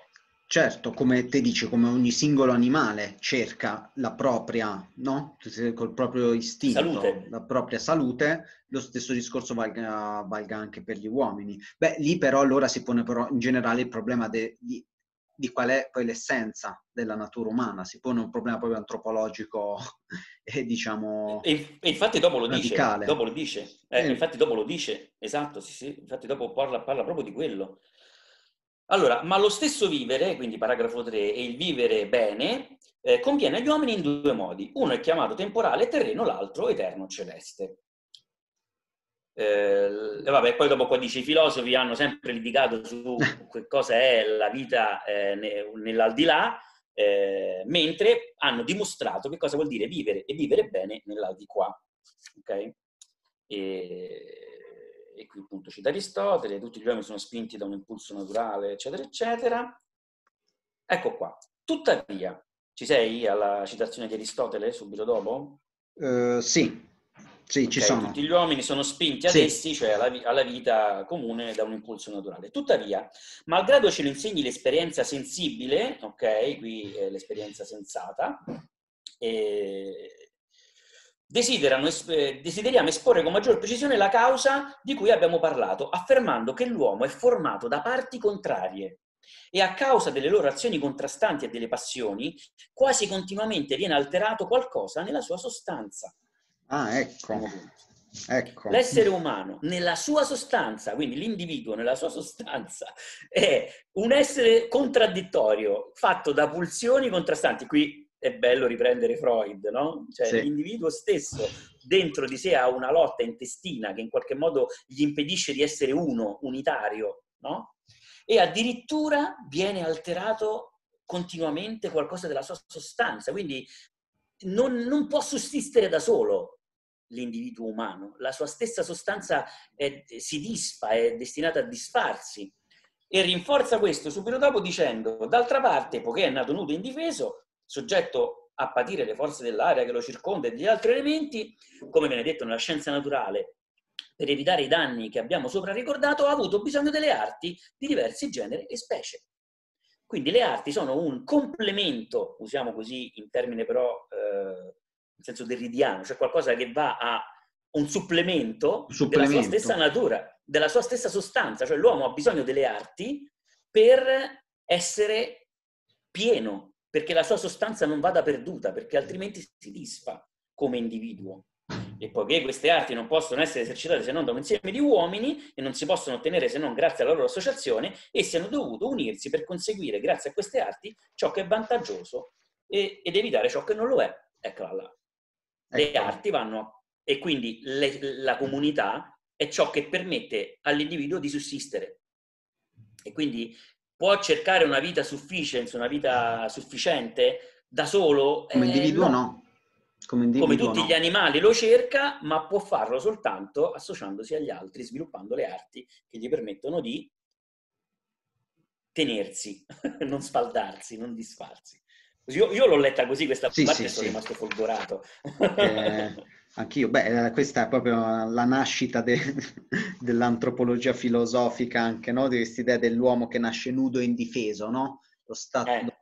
[SPEAKER 2] Certo, come te dici, come ogni singolo animale cerca la propria, no? Col proprio istinto, salute. la propria salute, lo stesso discorso valga, valga, anche per gli uomini. Beh, lì però allora si pone però in generale il problema de, di, di, qual è poi l'essenza della natura umana, si pone un problema proprio antropologico e diciamo...
[SPEAKER 1] E, e infatti dopo lo radicale. dice, dopo lo dice, eh, eh. infatti dopo lo dice, esatto, sì, sì, infatti dopo parla, parla proprio di quello allora, ma lo stesso vivere, quindi paragrafo 3, e il vivere bene, eh, conviene agli uomini in due modi. Uno è chiamato temporale terreno, l'altro eterno celeste. Eh, vabbè, poi dopo qua dice i filosofi hanno sempre litigato su cosa è la vita eh, nell'aldilà, eh, mentre hanno dimostrato che cosa vuol dire vivere e vivere bene nell'aldiquà. Ok? E e qui appunto cita Aristotele, tutti gli uomini sono spinti da un impulso naturale, eccetera, eccetera. Ecco qua. Tuttavia, ci sei alla citazione di Aristotele subito dopo?
[SPEAKER 2] Uh, sì, sì, okay, ci sono.
[SPEAKER 1] Tutti gli uomini sono spinti ad sì. essi, cioè alla, alla, vita comune, da un impulso naturale. Tuttavia, malgrado ce lo insegni l'esperienza sensibile, ok, qui l'esperienza sensata, e desideriamo esporre con maggior precisione la causa di cui abbiamo parlato, affermando che l'uomo è formato da parti contrarie e a causa delle loro azioni contrastanti e delle passioni, quasi continuamente viene alterato qualcosa nella sua sostanza.
[SPEAKER 2] Ah, ecco.
[SPEAKER 1] Ecco. L'essere umano nella sua sostanza, quindi l'individuo nella sua sostanza, è un essere contraddittorio, fatto da pulsioni contrastanti. Qui è bello riprendere Freud, no? Cioè sì. l'individuo stesso dentro di sé ha una lotta intestina che in qualche modo gli impedisce di essere uno, unitario, no? E addirittura viene alterato continuamente qualcosa della sua sostanza, quindi non, non può sussistere da solo, l'individuo umano, la sua stessa sostanza è, si disfa, è destinata a disfarsi. E rinforza questo subito dopo dicendo, d'altra parte, poiché è nato nudo e indifeso, soggetto a patire le forze dell'aria che lo circonda e degli altri elementi, come viene detto nella scienza naturale, per evitare i danni che abbiamo sopra ricordato, ha avuto bisogno delle arti di diversi generi e specie. Quindi le arti sono un complemento, usiamo così in termine però eh, in senso derridiano, cioè qualcosa che va a un supplemento, supplemento, della sua stessa natura, della sua stessa sostanza, cioè l'uomo ha bisogno delle arti per essere pieno, perché la sua sostanza non vada perduta, perché altrimenti si disfa come individuo. E poiché queste arti non possono essere esercitate se non da un insieme di uomini e non si possono ottenere se non grazie alla loro associazione, essi hanno dovuto unirsi per conseguire, grazie a queste arti, ciò che è vantaggioso ed evitare ciò che non lo è. Eccola là le ecco. arti vanno e quindi le, la comunità è ciò che permette all'individuo di sussistere e quindi può cercare una vita sufficiente, una vita sufficiente da solo
[SPEAKER 2] come eh, individuo no. no.
[SPEAKER 1] Come, individuo, come tutti no. gli animali lo cerca ma può farlo soltanto associandosi agli altri sviluppando le arti che gli permettono di tenersi non spaldarsi non disfarsi io, io, l'ho letta così questa sì, parte sì, e sono sì. rimasto folgorato.
[SPEAKER 2] Eh, anch'io, beh, eh, questa è proprio la nascita de, dell'antropologia filosofica anche, no? Di questa idea dell'uomo che nasce nudo e indifeso, no? Lo stato, eh.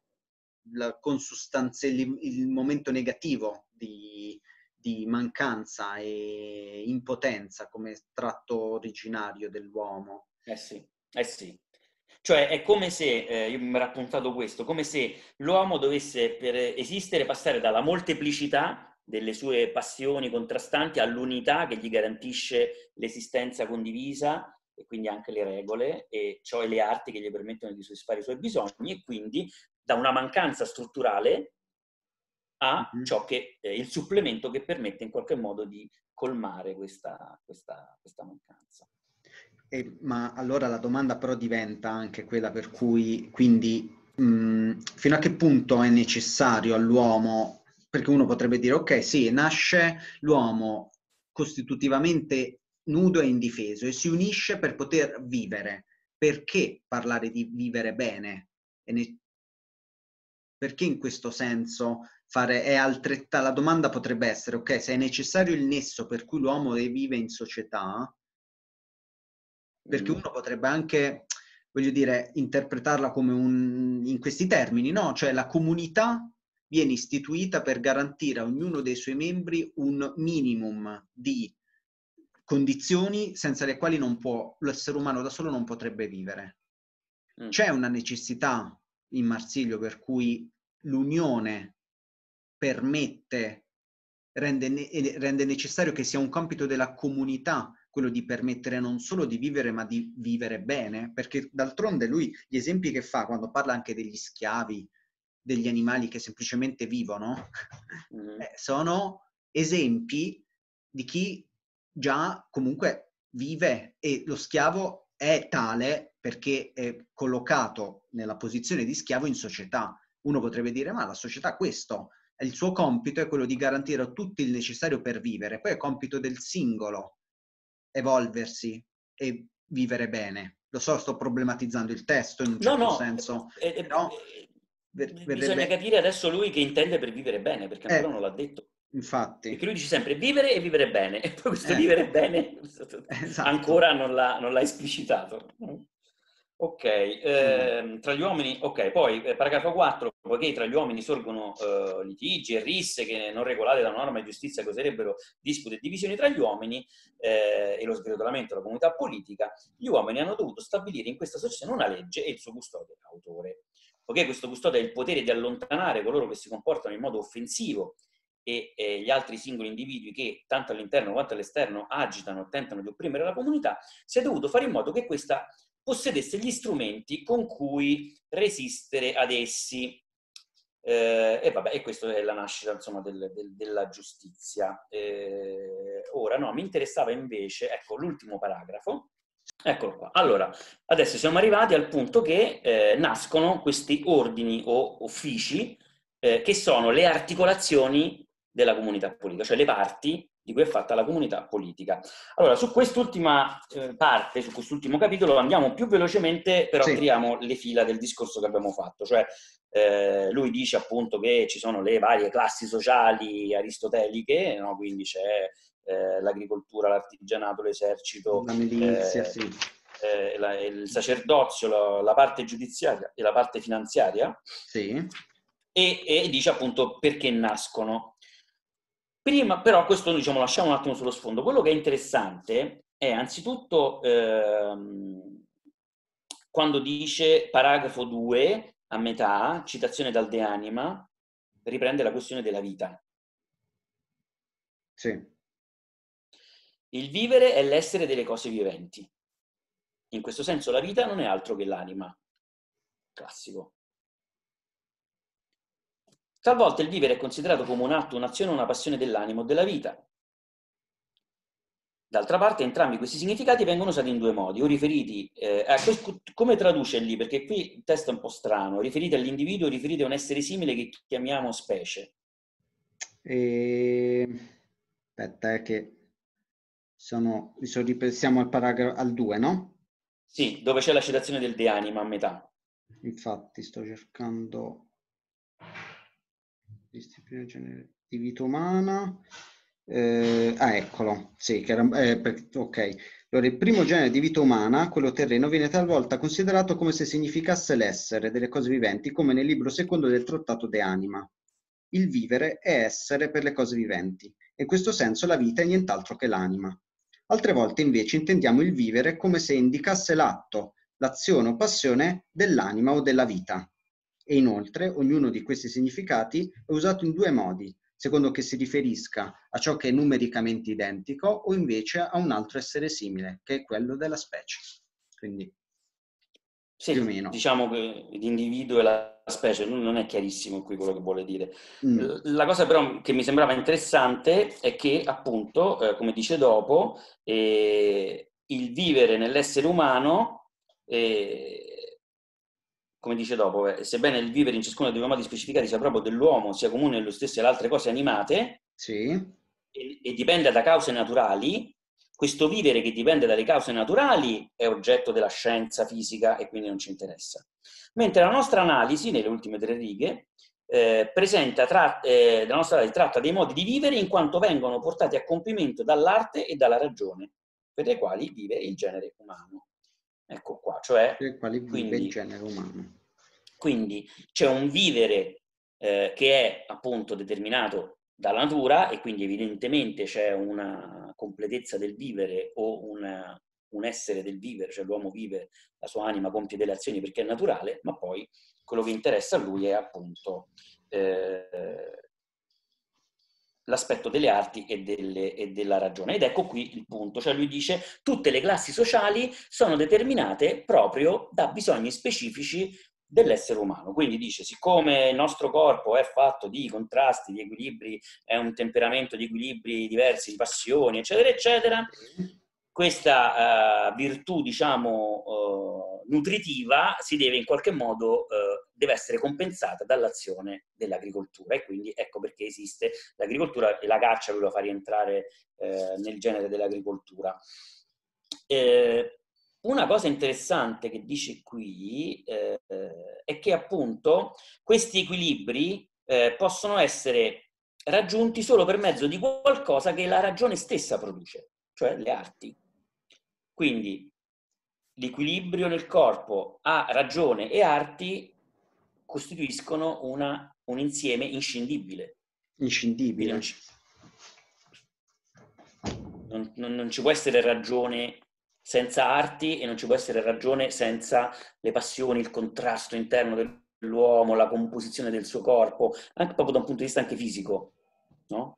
[SPEAKER 2] la consustanza, il, il momento negativo di, di mancanza e impotenza come tratto originario dell'uomo.
[SPEAKER 1] Eh sì, eh sì. Cioè è come se, eh, io mi ero appuntato questo, come se l'uomo dovesse per esistere passare dalla molteplicità delle sue passioni contrastanti all'unità che gli garantisce l'esistenza condivisa e quindi anche le regole, e cioè le arti che gli permettono di soddisfare i suoi bisogni e quindi da una mancanza strutturale a mm-hmm. ciò che eh, il supplemento che permette in qualche modo di colmare questa, questa, questa mancanza.
[SPEAKER 2] E, ma allora la domanda però diventa anche quella per cui, quindi, mh, fino a che punto è necessario all'uomo, perché uno potrebbe dire, ok, sì, nasce l'uomo costitutivamente nudo e indifeso e si unisce per poter vivere. Perché parlare di vivere bene? Ne... Perché in questo senso fare è altrettanto... La domanda potrebbe essere, ok, se è necessario il nesso per cui l'uomo vive in società, perché uno potrebbe anche, voglio dire, interpretarla come un, in questi termini, no? Cioè la comunità viene istituita per garantire a ognuno dei suoi membri un minimum di condizioni senza le quali non può, l'essere umano da solo non potrebbe vivere. Mm. C'è una necessità in Marsiglio per cui l'unione permette, rende, rende necessario che sia un compito della comunità quello di permettere non solo di vivere, ma di vivere bene, perché d'altronde lui gli esempi che fa quando parla anche degli schiavi, degli animali che semplicemente vivono, mm. eh, sono esempi di chi già comunque vive e lo schiavo è tale perché è collocato nella posizione di schiavo in società. Uno potrebbe dire, ma la società questo, il suo compito è quello di garantire a tutti il necessario per vivere, poi è compito del singolo evolversi e vivere bene. Lo so, sto problematizzando il testo in un certo no, no, senso, eh, eh, però
[SPEAKER 1] eh, verrebbe... bisogna capire adesso lui che intende per vivere bene, perché ancora eh, non l'ha detto.
[SPEAKER 2] Infatti.
[SPEAKER 1] Perché lui dice sempre vivere e vivere bene, e poi questo eh. vivere bene esatto. ancora non l'ha, non l'ha esplicitato. Ok, eh, tra gli uomini, ok, poi eh, paragrafo 4, poiché tra gli uomini sorgono eh, litigi e risse che non regolate da norma di giustizia causerebbero dispute e divisioni tra gli uomini eh, e lo sgretolamento della comunità politica, gli uomini hanno dovuto stabilire in questa associazione una legge e il suo custode autore. Poiché questo custode ha il potere di allontanare coloro che si comportano in modo offensivo e, e gli altri singoli individui che tanto all'interno quanto all'esterno agitano tentano di opprimere la comunità, si è dovuto fare in modo che questa possedesse gli strumenti con cui resistere ad essi. Eh, e, vabbè, e questa è la nascita insomma, del, del, della giustizia. Eh, ora, no, mi interessava invece, ecco, l'ultimo paragrafo. Eccolo qua. Allora, adesso siamo arrivati al punto che eh, nascono questi ordini o uffici eh, che sono le articolazioni della comunità politica, cioè le parti di cui è fatta la comunità politica. Allora, su quest'ultima eh, parte, su quest'ultimo capitolo, andiamo più velocemente, però sì. triamo le fila del discorso che abbiamo fatto. Cioè, eh, lui dice appunto che ci sono le varie classi sociali aristoteliche, no? quindi c'è eh, l'agricoltura, l'artigianato, l'esercito,
[SPEAKER 2] la milizia,
[SPEAKER 1] eh,
[SPEAKER 2] sì.
[SPEAKER 1] Eh, la, il sacerdozio, la, la, parte giudiziaria e la parte finanziaria.
[SPEAKER 2] Sì.
[SPEAKER 1] E, e dice appunto perché nascono. Prima, però, questo diciamo, lasciamo un attimo sullo sfondo. Quello che è interessante è anzitutto ehm, quando dice paragrafo 2 a metà, citazione dal De Anima, riprende la questione della vita.
[SPEAKER 2] Sì.
[SPEAKER 1] Il vivere è l'essere delle cose viventi. In questo senso la vita non è altro che l'anima. Classico. Talvolta il vivere è considerato come un atto, un'azione, una passione dell'animo o della vita. D'altra parte, entrambi questi significati vengono usati in due modi, o riferiti, eh, a questo, come traduce lì? Perché qui il testo è un po' strano, riferiti all'individuo, riferiti a un essere simile che chiamiamo specie.
[SPEAKER 2] E... Aspetta, è che sono, siamo al paragrafo al 2, no?
[SPEAKER 1] Sì, dove c'è la citazione del De Anima a metà.
[SPEAKER 2] Infatti, sto cercando disciplina genere di vita umana. Eh, ah, eccolo, sì, che era, eh, per, ok. Allora, il primo genere di vita umana, quello terreno, viene talvolta considerato come se significasse l'essere delle cose viventi, come nel libro secondo del Trattato De Anima. Il vivere è essere per le cose viventi. In questo senso la vita è nient'altro che l'anima. Altre volte invece intendiamo il vivere come se indicasse l'atto, l'azione o passione dell'anima o della vita e inoltre ognuno di questi significati è usato in due modi, secondo che si riferisca a ciò che è numericamente identico o invece a un altro essere simile, che è quello della specie. Quindi
[SPEAKER 1] sì, più o meno. diciamo che l'individuo e la specie non è chiarissimo qui quello che vuole dire. Mm. La cosa però che mi sembrava interessante è che appunto, eh, come dice dopo, eh, il vivere nell'essere umano eh, come dice dopo, eh, sebbene il vivere in ciascuno dei due modi specificati sia proprio dell'uomo, sia comune allo stesso e alle altre cose animate,
[SPEAKER 2] sì.
[SPEAKER 1] e, e dipende da cause naturali, questo vivere che dipende dalle cause naturali è oggetto della scienza fisica e quindi non ci interessa. Mentre la nostra analisi, nelle ultime tre righe, eh, presenta, tra, eh, la nostra analisi tratta dei modi di vivere in quanto vengono portati a compimento dall'arte e dalla ragione, per le quali vive il genere umano. Ecco qua, cioè...
[SPEAKER 2] Per quali vive quindi, il genere umano.
[SPEAKER 1] Quindi c'è un vivere eh, che è appunto determinato dalla natura e quindi evidentemente c'è una completezza del vivere o una, un essere del vivere, cioè l'uomo vive, la sua anima compie delle azioni perché è naturale, ma poi quello che interessa a lui è appunto eh, l'aspetto delle arti e, delle, e, della ragione. Ed ecco qui il punto, cioè lui dice tutte le classi sociali sono determinate proprio da bisogni specifici dell'essere umano. Quindi dice, siccome il nostro corpo è fatto di contrasti, di equilibri, è un temperamento di equilibri diversi, di passioni, eccetera, eccetera, questa uh, virtù, diciamo, uh, nutritiva si deve in qualche modo, uh, deve essere compensata dall'azione dell'agricoltura e quindi ecco perché esiste l'agricoltura e la caccia lui lo fa rientrare nel genere dell'agricoltura. Eh, una cosa interessante che dice qui eh, è che appunto questi equilibri eh, possono essere raggiunti solo per mezzo di qualcosa che la ragione stessa produce, cioè le arti. Quindi l'equilibrio nel corpo a ragione e arti costituiscono una, un insieme inscindibile.
[SPEAKER 2] Inscindibile.
[SPEAKER 1] Non non, non ci può essere ragione senza arti e non ci può essere ragione senza le passioni, il contrasto interno dell'uomo, la composizione del suo corpo, anche proprio da un punto di vista anche fisico. no?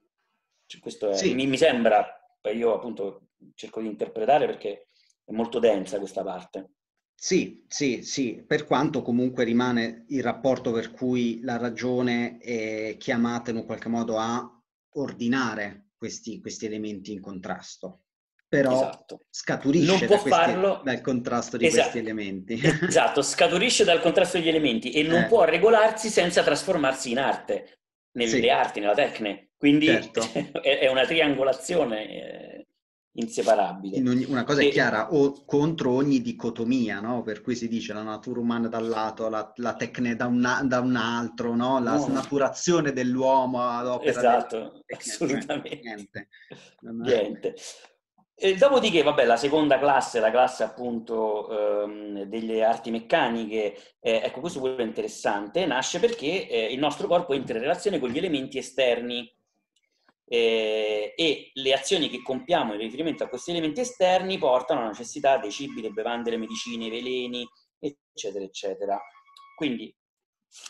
[SPEAKER 1] Cioè, questo è, sì. mi, mi sembra, io appunto cerco di interpretare perché è molto densa questa parte.
[SPEAKER 2] Sì, sì, sì, per quanto comunque rimane il rapporto per cui la ragione è chiamata in un qualche modo a ordinare questi, questi elementi in contrasto. Però esatto. scaturisce da questi, farlo... dal contrasto di esatto. questi elementi.
[SPEAKER 1] Esatto, scaturisce dal contrasto degli elementi e non eh. può regolarsi senza trasformarsi in arte, nelle sì. arti, nella tecne. Quindi certo. è una triangolazione eh, inseparabile.
[SPEAKER 2] Ogni, una cosa e, è chiara, o contro ogni dicotomia, no? per cui si dice la natura umana da un lato, la, la tecne da, una, da, un altro, no? la no. snaturazione dell'uomo ad opera
[SPEAKER 1] Esatto, del... assolutamente. Niente. Niente. Dopodiché, vabbè, la seconda classe, la classe appunto ehm, delle arti meccaniche, eh, ecco questo pure è interessante, nasce perché eh, il nostro corpo entra in relazione con gli elementi esterni eh, e le azioni che compiamo in riferimento a questi elementi esterni portano alla necessità dei cibi, le bevande, le medicine, i veleni, eccetera, eccetera. Quindi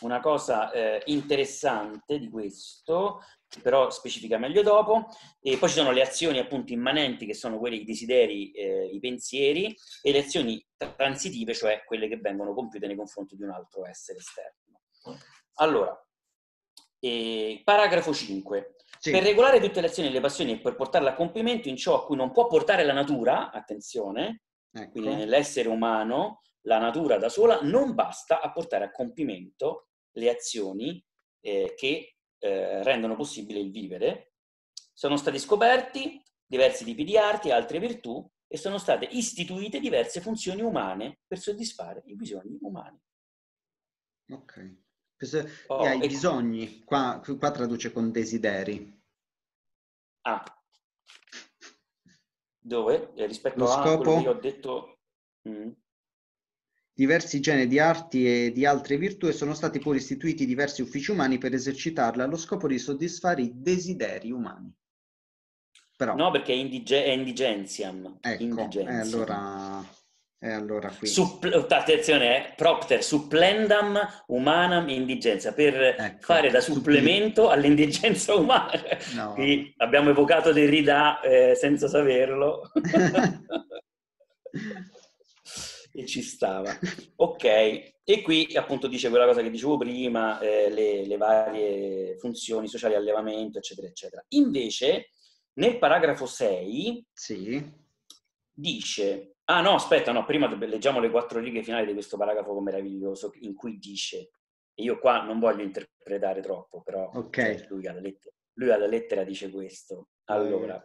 [SPEAKER 1] una cosa eh, interessante di questo, però specifica meglio dopo, e poi ci sono le azioni appunto immanenti che sono quelle i desideri, eh, i pensieri, e le azioni transitive, cioè quelle che vengono compiute nei confronti di un altro essere esterno. Allora, eh, paragrafo 5. Sì. Per regolare tutte le azioni e le passioni e per portarle a compimento in ciò a cui non può portare la natura, attenzione, ecco. quindi nell'essere umano, la natura da sola non basta a portare a compimento le azioni eh, che eh, rendono possibile il vivere. Sono stati scoperti diversi tipi di arti e altre virtù e sono state istituite diverse funzioni umane per soddisfare i bisogni umani.
[SPEAKER 2] Ok. Oh, e... bisogni, qua, qua traduce con desideri.
[SPEAKER 1] Ah. Dove? Eh, rispetto Lo a scopo... quello che ho detto... Mm.
[SPEAKER 2] Diversi generi di arti e di altre virtù e sono stati poi istituiti diversi uffici umani per esercitarle allo scopo di soddisfare i desideri umani.
[SPEAKER 1] Però... No, perché è, indige- è indigenziam.
[SPEAKER 2] Ecco, indigenziam. Eh, allora e allora qui...
[SPEAKER 1] Suppl- attenzione, eh, propter supplendam humanam indigenza, per ecco, fare da supplemento suppl- all'indigenza umana. No. Qui abbiamo evocato Derrida eh, senza saperlo. e ci stava. Ok, e qui appunto dice quella cosa che dicevo prima, eh, le, le varie funzioni sociali, allevamento, eccetera, eccetera. Invece, nel paragrafo 6
[SPEAKER 2] sì.
[SPEAKER 1] dice Ah no, aspetta, no, prima leggiamo le quattro righe finali di questo paragrafo meraviglioso in cui dice, e io qua non voglio interpretare troppo, però
[SPEAKER 2] okay.
[SPEAKER 1] Lui, alla lettera, lui, alla lettera, dice questo. Allora,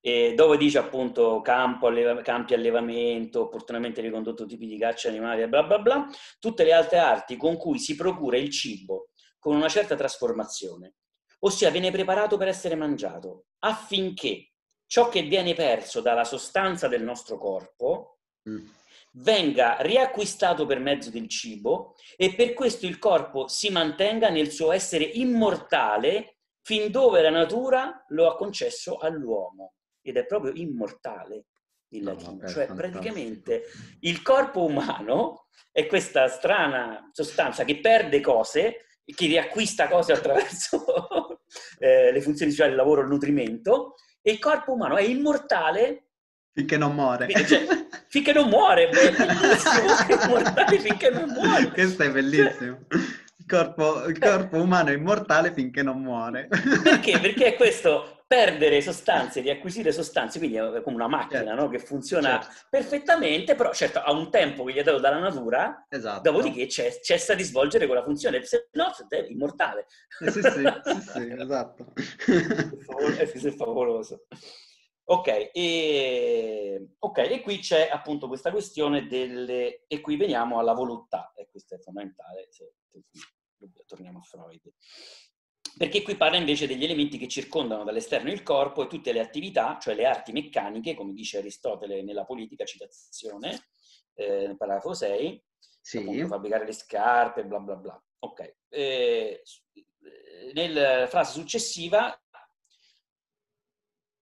[SPEAKER 1] e dove dice appunto campo, alleva, campi allevamento, opportunamente ricondotto tipi di caccia animali, bla bla bla, tutte le altre arti con cui si procura il cibo con una certa trasformazione, ossia viene preparato per essere mangiato, affinché ciò che viene perso dalla sostanza del nostro corpo mm. venga riacquistato per mezzo del cibo e per questo il corpo si mantenga nel suo essere immortale fin dove la natura lo ha concesso all'uomo. Ed è proprio immortale il latino, no, cioè praticamente il corpo umano è questa strana sostanza che perde cose, che riacquista cose attraverso eh, le funzioni sociali, il lavoro, il nutrimento, e il corpo umano è immortale
[SPEAKER 2] finché non muore.
[SPEAKER 1] Cioè, finché non muore, è bellissimo, è immortale finché non muore.
[SPEAKER 2] Questo è bellissimo. Il corpo, il corpo umano è immortale finché non muore.
[SPEAKER 1] Perché? Perché questo perdere sostanze, riacquisire sostanze, quindi è come una macchina certo. no? che funziona certo. perfettamente, però certo ha un tempo che gli è dato dalla natura, esatto. dopodiché cessa di svolgere quella funzione, se no è immortale.
[SPEAKER 2] Eh, sì, sì, sì, sì, esatto.
[SPEAKER 1] è, è favoloso. Ok e, ok, e qui c'è appunto questa questione delle... e qui veniamo alla volontà, e questo è fondamentale, se, se, torniamo a Freud perché qui parla invece degli elementi che circondano dall'esterno il corpo e tutte le attività, cioè le arti meccaniche, come dice Aristotele nella politica, citazione, eh, nel paragrafo 6, sì. appunto, fabbricare le scarpe, bla bla bla. Ok. Eh, nella frase successiva,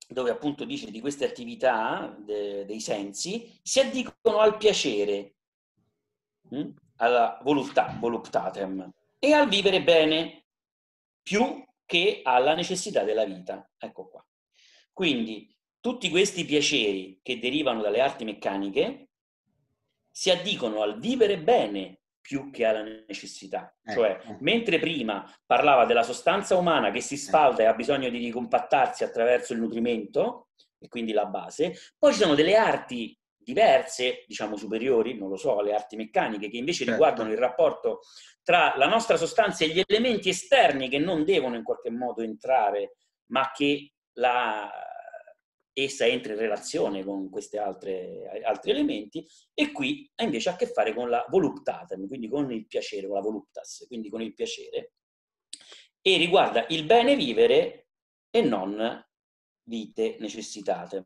[SPEAKER 1] dove appunto dice di queste attività de, dei sensi, si addicono al piacere, mh? Hm? alla voluttà, voluptatem, e al vivere bene, più che alla necessità della vita. Ecco qua. Quindi tutti questi piaceri che derivano dalle arti meccaniche si addicono al vivere bene più che alla necessità. Eh, cioè, eh. mentre prima parlava della sostanza umana che si sfalda e ha bisogno di ricompattarsi attraverso il nutrimento, e quindi la base, poi ci sono delle arti diverse, diciamo superiori, non lo so, le arti meccaniche, che invece certo. riguardano il rapporto tra la nostra sostanza e gli elementi esterni che non devono in qualche modo entrare, ma che la, essa entra in relazione con questi altri elementi, e qui ha invece a che fare con la voluptatem, quindi con il piacere, con la voluptas, quindi con il piacere, e riguarda il bene vivere e non vite necessitatem.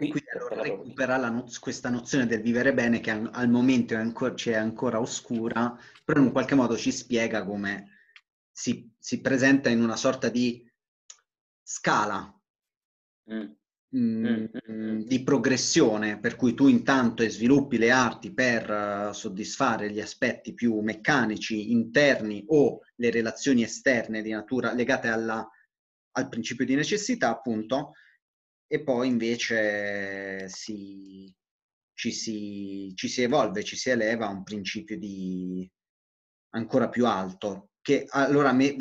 [SPEAKER 2] Qui, Quindi allora recupera no- questa nozione del vivere bene che al momento è ancora, c'è ancora oscura, però in qualche modo ci spiega come si, si presenta in una sorta di scala mm. Mm, mm, mm. di progressione, per cui tu intanto sviluppi le arti per uh, soddisfare gli aspetti più meccanici interni o le relazioni esterne di natura legate alla, al principio di necessità, appunto, e poi invece si, ci, si, ci si evolve, ci si eleva a un principio di ancora più alto, che allora me,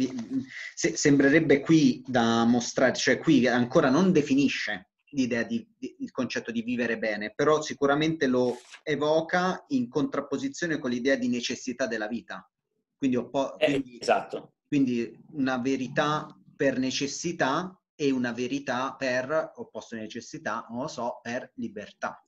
[SPEAKER 2] se, sembrerebbe qui da mostrare, cioè qui ancora non definisce l'idea di, di, il concetto di vivere bene, però sicuramente lo evoca in contrapposizione con l'idea di necessità della vita. Quindi, po-
[SPEAKER 1] eh, quindi, esatto.
[SPEAKER 2] quindi una verità per necessità e una verità per, opposto a necessità, non lo so, per libertà.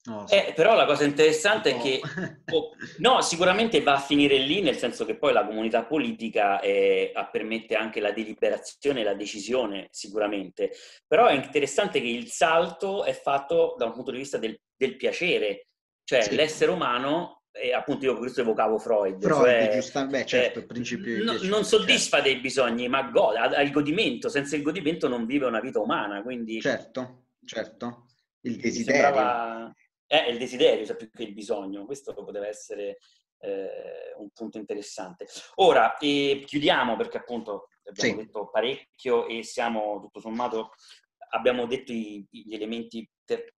[SPEAKER 1] So. Eh, però la cosa interessante è che, oh, no, sicuramente va a finire lì, nel senso che poi la comunità politica eh, permette anche la deliberazione e la decisione, sicuramente. Però è interessante che il salto è fatto da un punto di vista del, del piacere, cioè sì. l'essere umano e appunto io questo evocavo Freud.
[SPEAKER 2] Freud, cioè, giustamente, beh, certo, il principio
[SPEAKER 1] no, Non soddisfa certo. dei bisogni, ma gode, ha, il godimento. Senza il godimento non vive una vita umana, quindi...
[SPEAKER 2] Certo, certo. Il desiderio. Sembrava...
[SPEAKER 1] Eh, il desiderio, cioè più che il bisogno. Questo poteva essere eh, un punto interessante. Ora, eh, chiudiamo perché appunto abbiamo sì. detto parecchio e siamo tutto sommato abbiamo detto i, gli elementi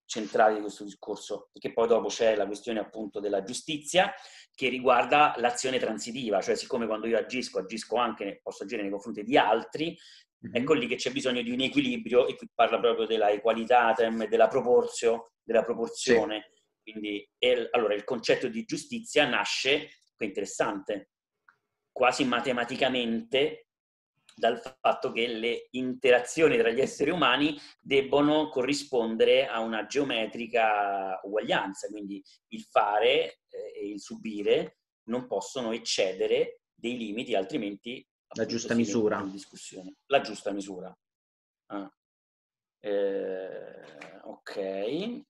[SPEAKER 1] centrali di questo discorso, perché poi dopo c'è la questione appunto della giustizia che riguarda l'azione transitiva, cioè siccome quando io agisco, agisco anche, posso agire nei confronti di altri, mm-hmm. ecco lì che c'è bisogno di un equilibrio e qui parla proprio della equalitatem, della proporzio, della proporzione. Sì. Quindi, è, allora, il concetto di giustizia nasce, è interessante, quasi matematicamente dal fatto che le interazioni tra gli esseri umani debbono corrispondere a una geometrica uguaglianza, quindi il fare eh, e il subire non possono eccedere dei limiti, altrimenti
[SPEAKER 2] la giusta misura.
[SPEAKER 1] La giusta misura. Ah. Eh, ok.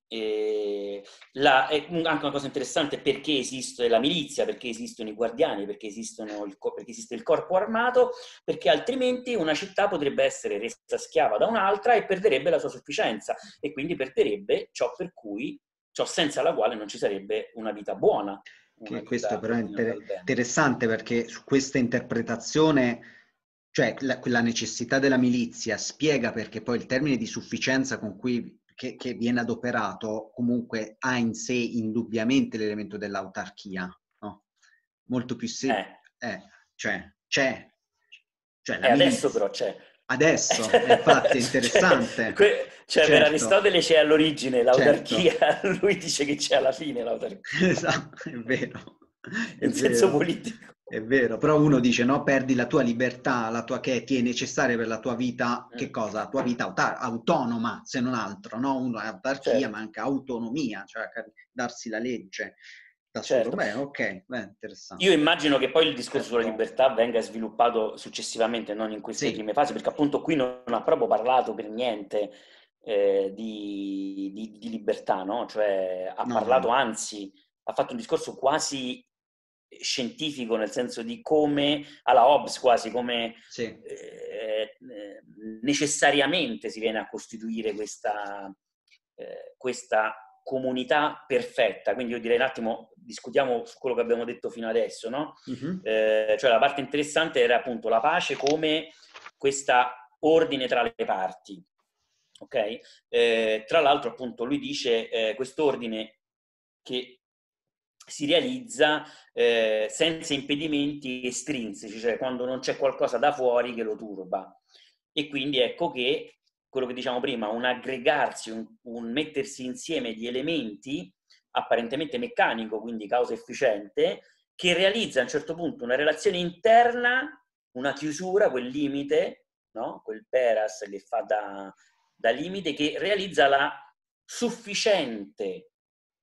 [SPEAKER 1] E la, è anche una cosa interessante perché esiste la milizia, perché esistono i guardiani, perché, il, perché esiste il corpo armato, perché altrimenti una città potrebbe essere resa schiava da un'altra e perderebbe la sua sufficienza e quindi perderebbe ciò per cui, ciò senza la quale non ci sarebbe una vita buona.
[SPEAKER 2] Una questo però è inter- interessante perché su questa interpretazione cioè la, quella necessità della milizia spiega perché poi il termine di sufficienza con cui che, che viene adoperato comunque ha in sé indubbiamente l'elemento dell'autarchia, no? Molto più semplice. Eh. Eh, cioè, c'è.
[SPEAKER 1] Cioè, e adesso però c'è.
[SPEAKER 2] Adesso, infatti, è interessante.
[SPEAKER 1] cioè, certo. per Aristotele c'è all'origine l'autarchia, certo. lui dice che c'è alla fine l'autarchia.
[SPEAKER 2] Esatto, è vero.
[SPEAKER 1] È In vero. senso politico.
[SPEAKER 2] È vero, però uno dice no, perdi la tua libertà, la tua che ti è necessaria per la tua vita, che mm. cosa? La tua vita autar- autonoma, se non altro, no? Uno è autarchia, certo. ma anche autonomia, cioè darsi la legge da certo. solo. Beh, ok, beh, interessante.
[SPEAKER 1] Io immagino che poi il discorso certo. sulla libertà venga sviluppato successivamente, non in queste sì. prime fasi, perché appunto qui non ha proprio parlato per niente eh, di, di, di, libertà, no? Cioè ha no, parlato, no. anzi, ha fatto un discorso quasi scientifico, nel senso di come, alla Hobbes quasi, come sì. eh, necessariamente si viene a costituire questa, eh, questa comunità perfetta. Quindi io direi un attimo, discutiamo su quello che abbiamo detto fino adesso, no? Uh-huh. Eh, cioè la parte interessante era appunto la pace come questa ordine tra le parti. Ok? Eh, tra l'altro, appunto, lui dice eh, quest'ordine che si realizza eh, senza impedimenti estrinseci, cioè quando non c'è qualcosa da fuori che lo turba. E quindi ecco che quello che diciamo prima, un aggregarsi, un, un mettersi insieme di elementi apparentemente meccanico, quindi causa efficiente, che realizza a un certo punto una relazione interna, una chiusura, quel limite, no? quel peras che fa da, da limite, che realizza la sufficiente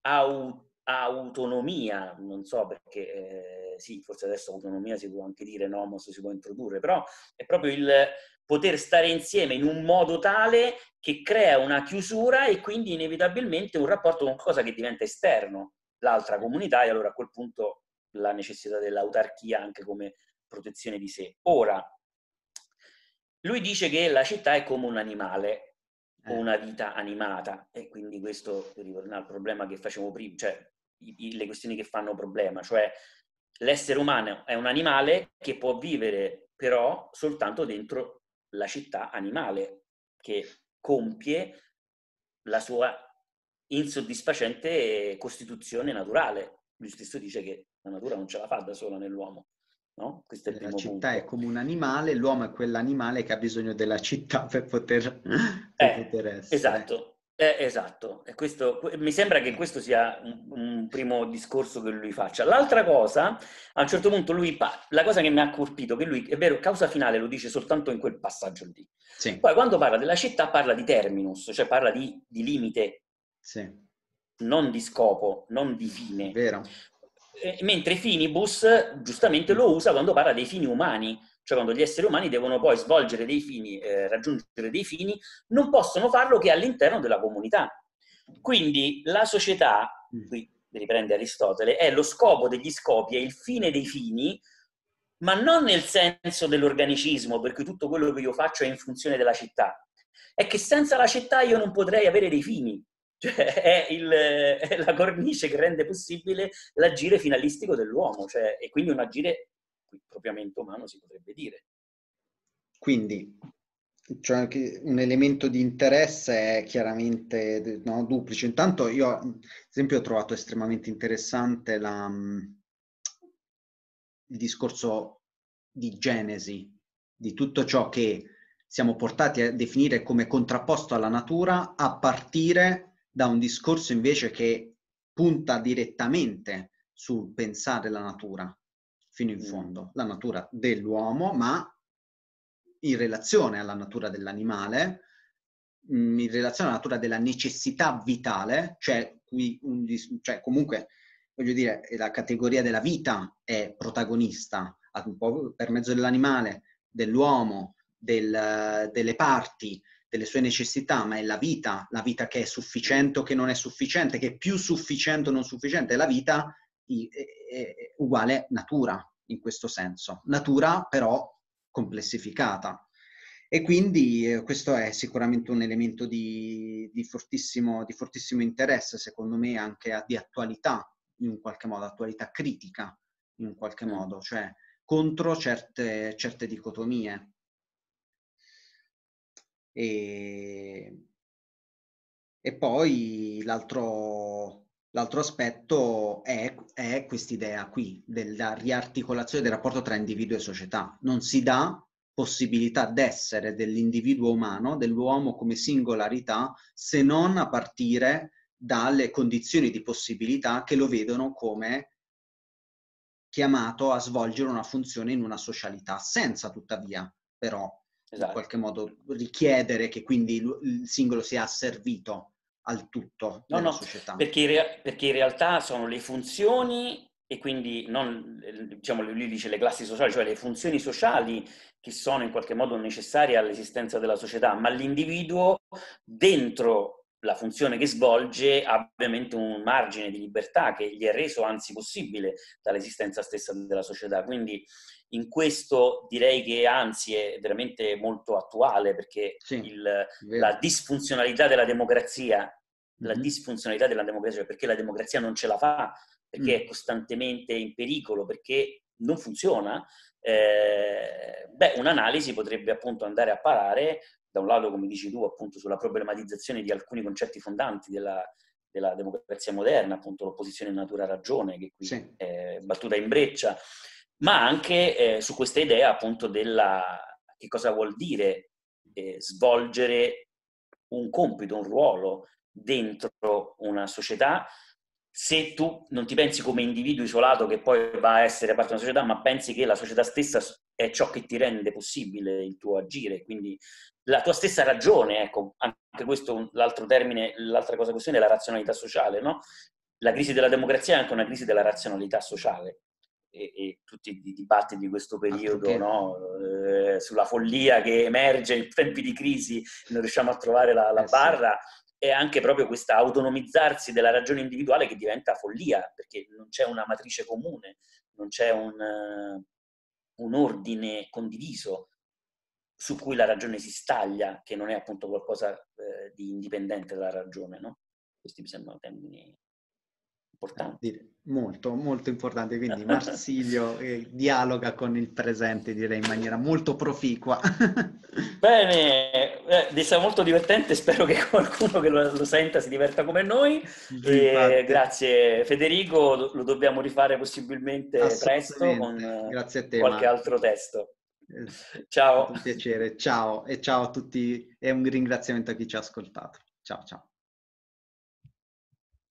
[SPEAKER 1] au- autonomia, non so perché, eh, sì, forse adesso autonomia si può anche dire, nomos si può introdurre, però è proprio il poter stare insieme in un modo tale che crea una chiusura e quindi inevitabilmente un rapporto con qualcosa che diventa esterno, l'altra comunità, e allora a quel punto la necessità dell'autarchia anche come protezione di sé. Ora, lui dice che la città è come un animale eh. una vita animata e quindi questo ritorna al problema che facevo prima, cioè i, i, le questioni che fanno problema, cioè l'essere umano è un animale che può vivere però soltanto dentro la città animale che compie la sua insoddisfacente costituzione naturale. Lui stesso dice che la natura non ce la fa da sola nell'uomo. No? Questo è il
[SPEAKER 2] la città
[SPEAKER 1] punto.
[SPEAKER 2] è come un animale, l'uomo è quell'animale che ha bisogno della città per poter, per
[SPEAKER 1] eh, poter essere. Esatto, eh, esatto, e questo, mi sembra che questo sia un, un, primo discorso che lui faccia. L'altra cosa, a un certo punto lui, la cosa che mi ha colpito, che lui, è vero, causa finale lo dice soltanto in quel passaggio lì. Sì. Poi quando parla della città parla di terminus, cioè parla di, di limite, sì. non di scopo, non di fine.
[SPEAKER 2] Vero.
[SPEAKER 1] Eh, mentre finibus giustamente lo usa quando parla dei fini umani, cioè quando gli esseri umani devono poi svolgere dei fini, eh, raggiungere dei fini, non possono farlo che all'interno della comunità. Quindi la società, mm. qui riprende Aristotele, è lo scopo degli scopi, è il fine dei fini, ma non nel senso dell'organicismo, per cui tutto quello che io faccio è in funzione della città. È che senza la città io non potrei avere dei fini. Cioè è, il, è la cornice che rende possibile l'agire finalistico dell'uomo, cioè, e quindi un agire propriamente umano si potrebbe dire.
[SPEAKER 2] Quindi cioè un elemento di interesse è chiaramente no, duplice. Intanto io, ad esempio, ho trovato estremamente interessante la, il discorso di genesi, di tutto ciò che siamo portati a definire come contrapposto alla natura, a partire da un discorso invece che punta direttamente sul pensare la natura fino in fondo, la natura dell'uomo, ma in relazione alla natura dell'animale, mm, in relazione alla natura della necessità vitale, cioè, un, cioè comunque, voglio dire, la categoria della vita è protagonista per mezzo dell'animale, dell'uomo, del, delle parti, delle sue necessità, ma è la vita, la vita che è sufficiente o che non è sufficiente, che è più sufficiente o non sufficiente, è la vita uguale natura in questo senso. Natura però complessificata. E quindi eh, questo è sicuramente un elemento di, di, fortissimo, di, fortissimo, interesse, secondo me anche di attualità, in un qualche modo, attualità critica, in un qualche mm. modo, cioè contro certe, certe dicotomie. E, e poi l'altro, L'altro aspetto è, è quest'idea qui della riarticolazione del rapporto tra individuo e società. Non si dà possibilità d'essere dell'individuo umano, dell'uomo come singolarità, se non a partire dalle condizioni di possibilità che lo vedono come chiamato a svolgere una funzione in una socialità, senza tuttavia però esatto. in qualche modo richiedere che quindi il singolo sia asservito al tutto no, no, società.
[SPEAKER 1] Perché in, rea- perché in realtà sono le funzioni e quindi non, diciamo, lui dice le classi sociali, cioè le funzioni sociali che sono in qualche modo necessarie all'esistenza della società, ma l'individuo dentro la funzione che svolge ha ovviamente un margine di libertà che gli è reso anzi possibile dall'esistenza stessa della società. Quindi in questo direi che anzi è veramente molto attuale perché sì, il, la disfunzionalità della democrazia la mm-hmm. disfunzionalità della democrazia, cioè perché la democrazia non ce la fa, perché mm. è costantemente in pericolo, perché non funziona, eh, beh, un'analisi potrebbe appunto andare a parare, da un lato, come dici tu, appunto sulla problematizzazione di alcuni concetti fondanti della, della democrazia moderna, appunto l'opposizione natura-ragione, che qui sì. è battuta in breccia, ma anche eh, su questa idea appunto della che cosa vuol dire eh, svolgere un compito, un ruolo dentro una società se tu non ti pensi come individuo isolato che poi va a essere parte di una società, ma pensi che la società stessa è ciò che ti rende possibile il tuo agire, quindi la tua stessa ragione, ecco, anche questo l'altro termine, l'altra cosa questione è la razionalità sociale, no? La crisi della democrazia è anche una crisi della razionalità sociale e, e tutti i dibattiti di questo periodo no? eh, sulla follia che emerge in tempi di crisi, non riusciamo a trovare la, la eh, barra, sì è anche proprio questa autonomizzarsi della ragione individuale che diventa follia, perché non c'è una matrice comune, non c'è un, uh, un ordine condiviso su cui la ragione si staglia, che non è appunto qualcosa uh, di indipendente dalla ragione, no? Questi mi sembrano termini importante.
[SPEAKER 2] Molto, molto importante. Quindi Marsilio eh, dialoga con il presente, direi, in maniera molto proficua.
[SPEAKER 1] Bene, eh, è stato molto divertente, spero che qualcuno che lo, lo senta si diverta come noi. E, grazie Federico, lo, dobbiamo rifare possibilmente presto con te, qualche Marco. altro testo.
[SPEAKER 2] Ciao. Un piacere, ciao e ciao a tutti e un ringraziamento a chi ci ha ascoltato. Ciao ciao.